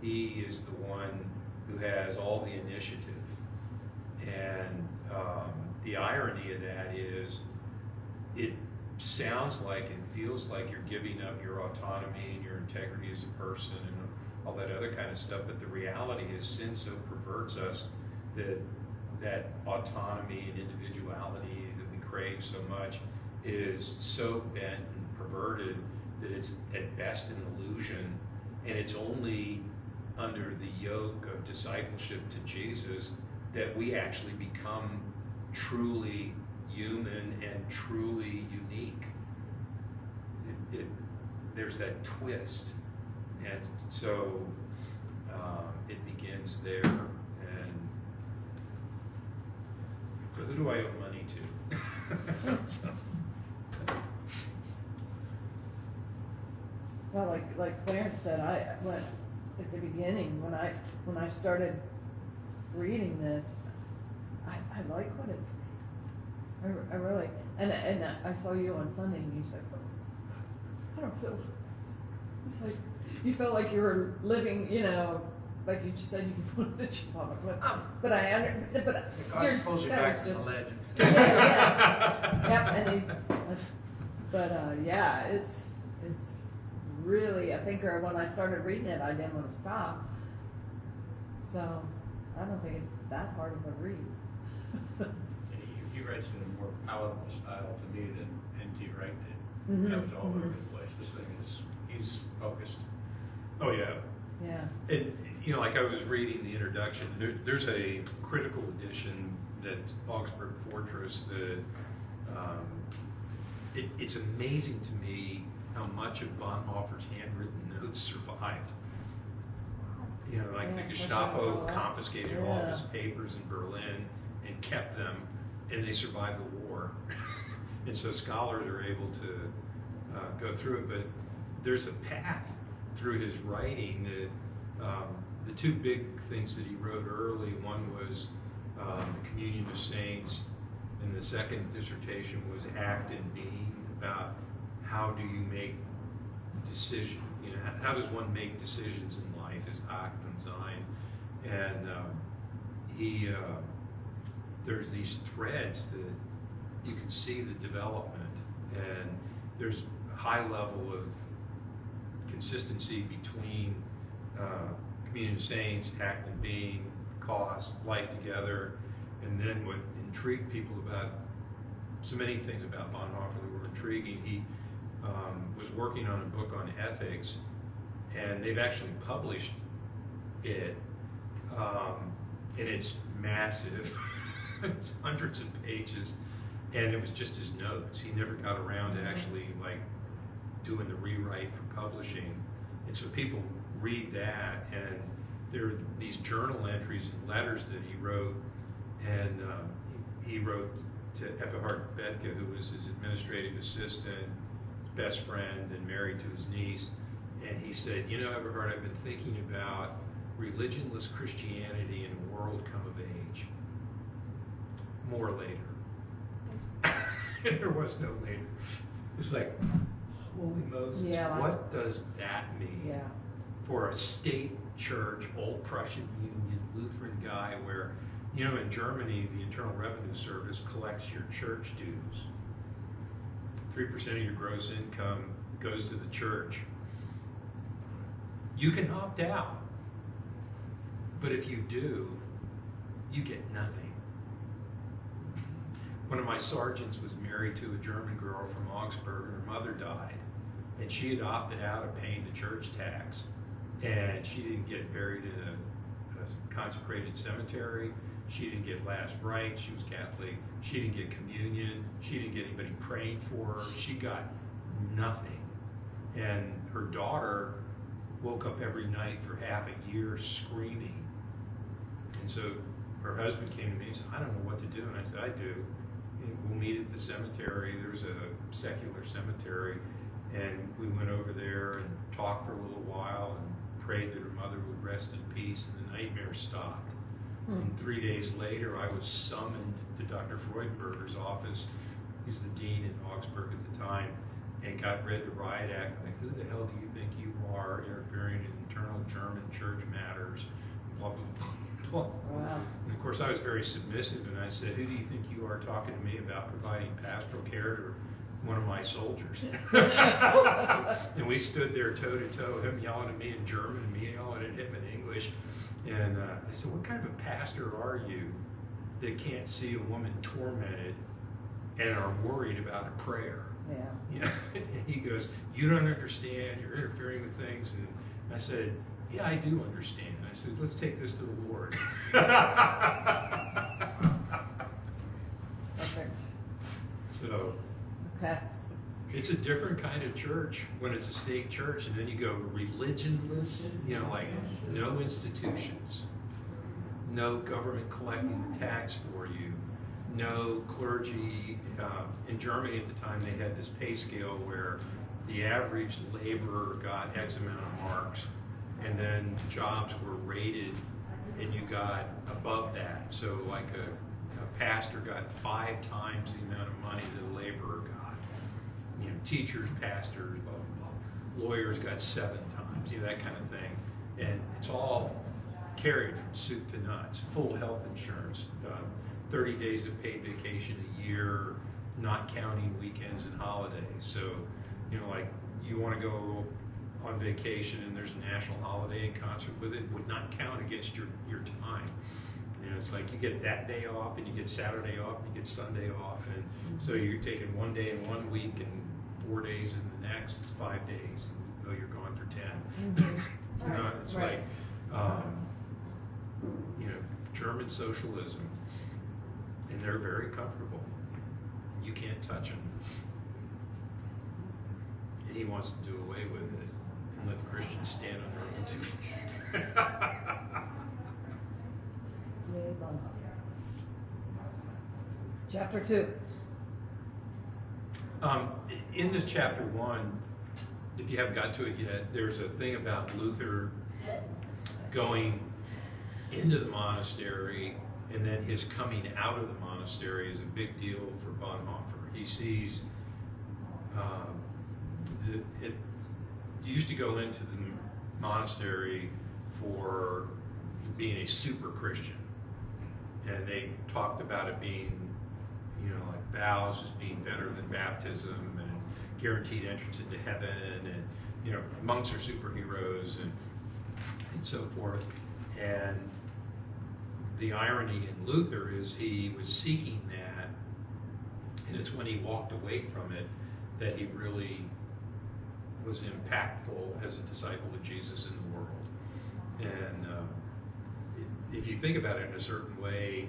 [SPEAKER 4] He is the one who has all the initiative. And um, the irony of that is, it sounds like and feels like you're giving up your autonomy and your integrity as a person and all that other kind of stuff. But the reality is, sin so perverts us that that autonomy and individuality that we crave so much is so bent and perverted that it's at best an illusion, and it's only under the yoke of discipleship to Jesus that we actually become truly human and truly unique. It, it, there's that twist, and so um, it begins there. And so who do I owe money to? So-
[SPEAKER 3] Well, like, like Clarence said, I, when, at the beginning, when I, when I started reading this, I, I like what it's, I, I really, and, and I saw you on Sunday and you said, I don't feel, it's like, you felt like you were living, you know, like you just said, you can put a chip on it, but, but I under, but.
[SPEAKER 2] God
[SPEAKER 3] you're-
[SPEAKER 2] pulls you
[SPEAKER 3] that
[SPEAKER 2] back
[SPEAKER 3] was
[SPEAKER 2] to the
[SPEAKER 3] just-
[SPEAKER 2] legends.
[SPEAKER 3] Yeah, yeah. Yep, and he's, that's, but, uh, yeah, it's, it's really a thinker. When I started reading it, I didn't wanna stop. So, I don't think it's that hard of a read.
[SPEAKER 1] He, he writes in a more palatable style to me than N.T. Wright did.
[SPEAKER 3] Mhm,
[SPEAKER 1] That was all over
[SPEAKER 3] mhm.
[SPEAKER 1] the place. This thing is, he's focused.
[SPEAKER 4] oh yeah,
[SPEAKER 3] Yeah,
[SPEAKER 4] And, you know, like I was reading the introduction, there, there's a critical edition that Augsburg Fortress that, um, it, it's amazing to me how much of Bonhoeffer's handwritten notes survived. You know, like
[SPEAKER 3] Yeah,
[SPEAKER 4] the Gestapo confiscated all of his papers in Berlin and kept them, and they survived the war. And so scholars are able to uh, go through it, but there's a path through his writing that um, the two big things that he wrote early, one was um, the Communion of Saints, and the second dissertation was Act and Being, about how do you make decision, you know, how, how does one make decisions in life is Act and and um, he, uh, there's these threads that you can see the development, and there's a high level of consistency between uh, Communion of Saints, Act and Being, Cost, Life Together, and then what intrigued people about so many things about Bonhoeffer that were intriguing. He um, was working on a book on ethics, and they've actually published it, um, and it's massive. it's hundreds of pages, and it was just his notes. He never got around to actually like doing the rewrite for publishing, and so people read that, and there are these journal entries and letters that he wrote, and um, he, wrote to Eberhard Bethge, who was his administrative assistant, his best friend, and married to his niece. And he said, You know, Eberhard, I've been thinking about religionless Christianity in a world come of age. More later. there was no later. It's like, holy Moses,
[SPEAKER 3] Yeah, like-
[SPEAKER 4] what does that mean?
[SPEAKER 3] yeah.
[SPEAKER 4] For a state church, old Prussian Union, Lutheran guy, where, you know, in Germany, the Internal Revenue Service collects your church dues. Three percent of your gross income goes to the church. You can opt out, but if you do, you get nothing. One of my sergeants was married to a German girl from Augsburg, and her mother died, and she had opted out of paying the church tax and she didn't get buried in a, a consecrated cemetery. She didn't get last rites. She was Catholic. She didn't get communion. She didn't get anybody praying for her. She got nothing. And her daughter woke up every night for half a year screaming. And so her husband came to me and said, I don't know what to do. And I said, I do. And we'll meet at the cemetery. There's a secular cemetery. And we went over there and talked for a little while and prayed that her mother would rest in peace. And the nightmare stopped.
[SPEAKER 3] Hmm.
[SPEAKER 4] And three days later, I was summoned to Dr. Freudenberger's office. He's the dean in Augsburg at the time, and got read the riot act. Like, who the hell do you think you are interfering in internal German church matters? Blah, blah, blah.
[SPEAKER 3] Wow.
[SPEAKER 4] And of course, I was very submissive, and I said, Who do you think you are talking to me about providing pastoral care to one of my soldiers? and we stood there toe to toe, him yelling at me in German, and me yelling at him in English. And uh, I said, What kind of a pastor are you that can't see a woman tormented and are worried about a prayer?
[SPEAKER 3] Yeah.
[SPEAKER 4] You know, and he goes, You don't understand, you're interfering with things. And I said, Yeah, I do understand. I said, Let's take this to the Lord.
[SPEAKER 3] Perfect.
[SPEAKER 4] so It's a different kind of church when it's a state church, and then you go religionless, you know, like no institutions, no government collecting the tax for you, no clergy. Uh, in Germany at the time, they had this pay scale where the average laborer got X amount of marks, and then jobs were rated, and you got above that. So, like a, a pastor got five times the amount of money that a laborer got. You know, teachers, pastors, blah blah blah. Lawyers got seven times, you know, that kind of thing, and it's all carried from soup to nuts. Full health insurance, uh, 30 days of paid vacation a year, not counting weekends and holidays. So, you know, like you want to go on vacation and there's a national holiday in concert with it, would not count against your, your time. You know, it's like you get that day off and you get Saturday off and you get Sunday off. And so you're taking one day in one week and four days and the next, it's five days, though you're gone for 10.
[SPEAKER 3] Mhm.
[SPEAKER 4] You know,
[SPEAKER 3] Right,
[SPEAKER 4] it's
[SPEAKER 3] right.
[SPEAKER 4] like, um, you know, German socialism, and they're very comfortable. You can't touch them. And he wants to do away with it and let the Christians stand on their own two feet.
[SPEAKER 3] Chapter two.
[SPEAKER 4] Um, in this chapter one, if you haven't got to it yet, there's a thing about Luther going into the monastery and then his coming out of the monastery is a big deal for Bonhoeffer. He sees um, the, it, used to go into the monastery for being a super Christian, and they talked about it being, you know, like vows as being better than baptism guaranteed entrance into heaven, and you know, monks are superheroes and and so forth. And the irony in Luther is he was seeking that, and it's when he walked away from it that he really was impactful as a disciple of Jesus in the world. And uh, if you think about it in a certain way,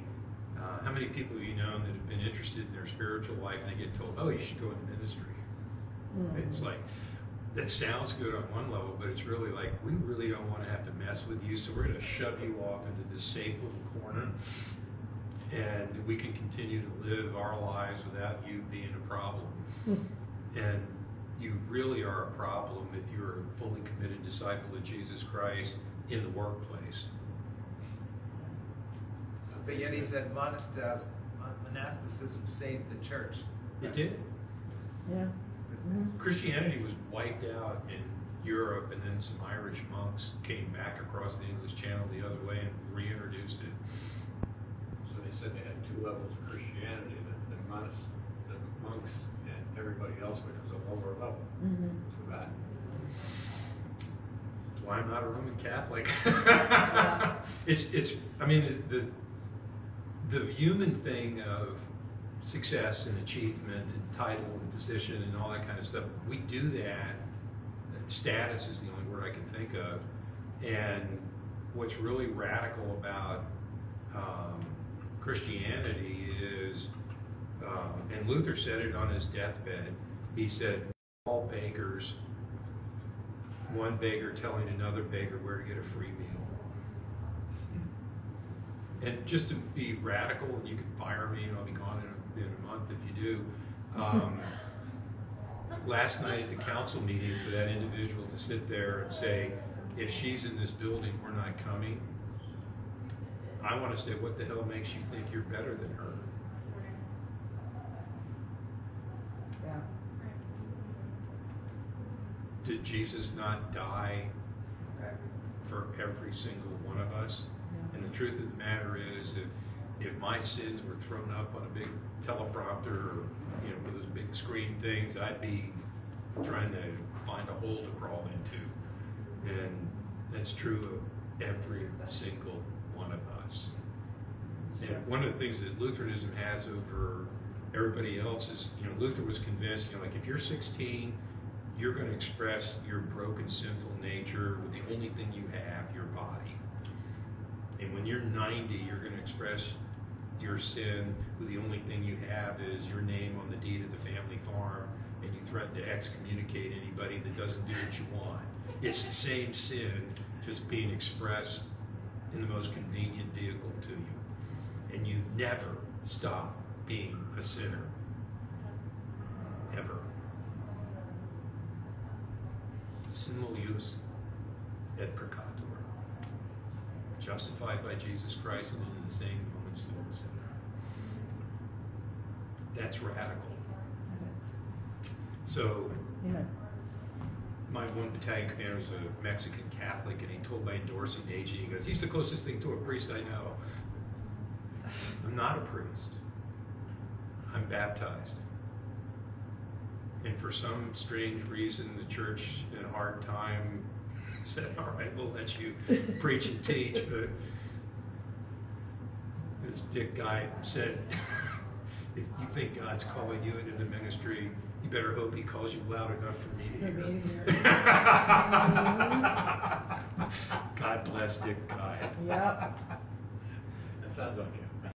[SPEAKER 4] uh, how many people have you known that have been interested in their spiritual life and they get told, oh, you should go into ministry?
[SPEAKER 3] Mm.
[SPEAKER 4] It's like, that sounds good on one level, but it's really like, we really don't want to have to mess with you, so we're going to shove you off into this safe little corner. And we can continue to live our lives without you being a problem. And you really are a problem if you're a fully committed disciple of Jesus Christ in the workplace.
[SPEAKER 2] But yet he said monastas- monasticism saved the church.
[SPEAKER 4] It did.
[SPEAKER 3] Yeah. Mhm.
[SPEAKER 4] Christianity was wiped out in Europe, and then some Irish monks came back across the English Channel the other way and reintroduced it.
[SPEAKER 1] So they said they had two levels of Christianity, the, the monks, the monks and everybody else, which was a lower level.
[SPEAKER 3] Mhm.
[SPEAKER 1] So that,
[SPEAKER 4] That's why I'm not a Roman Catholic. It's, it's, I mean, the, the human thing of success and achievement and title and position and all that kind of stuff, we do that. Status is the only word I can think of. And what's really radical about um, Christianity is, uh, and Luther said it on his deathbed. He said, all beggars, one beggar telling another beggar where to get a free meal. And just to be radical, you can fire me, and I'll be gone in a, in a month if you do. Um, last night at the council meeting, for that individual to sit there and say, if she's in this building, we're not coming. I want to say, what the hell makes you think you're better than her?
[SPEAKER 3] Yeah.
[SPEAKER 4] Did Jesus not die for every single one of us?
[SPEAKER 3] Yeah.
[SPEAKER 4] And the truth of the matter is, if, if my sins were thrown up on a big teleprompter or, you know, one of those big screen things, I'd be trying to find a hole to crawl into. And that's true of every single one of us. And one of the things that Lutheranism has over everybody else is, you know, Luther was convinced, you know, like if you're 16, you're going to express your broken, sinful nature with the only thing you have, your body. And when you're 90, you're going to express your sin with the only thing you have is your name on the deed of the family farm, and you threaten to excommunicate anybody that doesn't do what you want. It's the same sin, just being expressed in the most convenient vehicle to you. And you never stop being a sinner. Ever. Simul iustus et peccator. Justified by Jesus Christ and in the same moment still a sinner. That's radical. So
[SPEAKER 3] Yeah.
[SPEAKER 4] my one battalion commander was a Mexican Catholic, and he told my endorsing agent, he goes, "He's the closest thing to a priest I know." I'm not a priest. I'm baptized. And for some strange reason, the church in a hard time said, "All right, we'll let you preach and teach," but this dick guy said, "If you think God's calling you into the ministry, you better hope He calls you loud enough for me to hear." God bless Dick Guy.
[SPEAKER 3] Yep.
[SPEAKER 1] That sounds camera.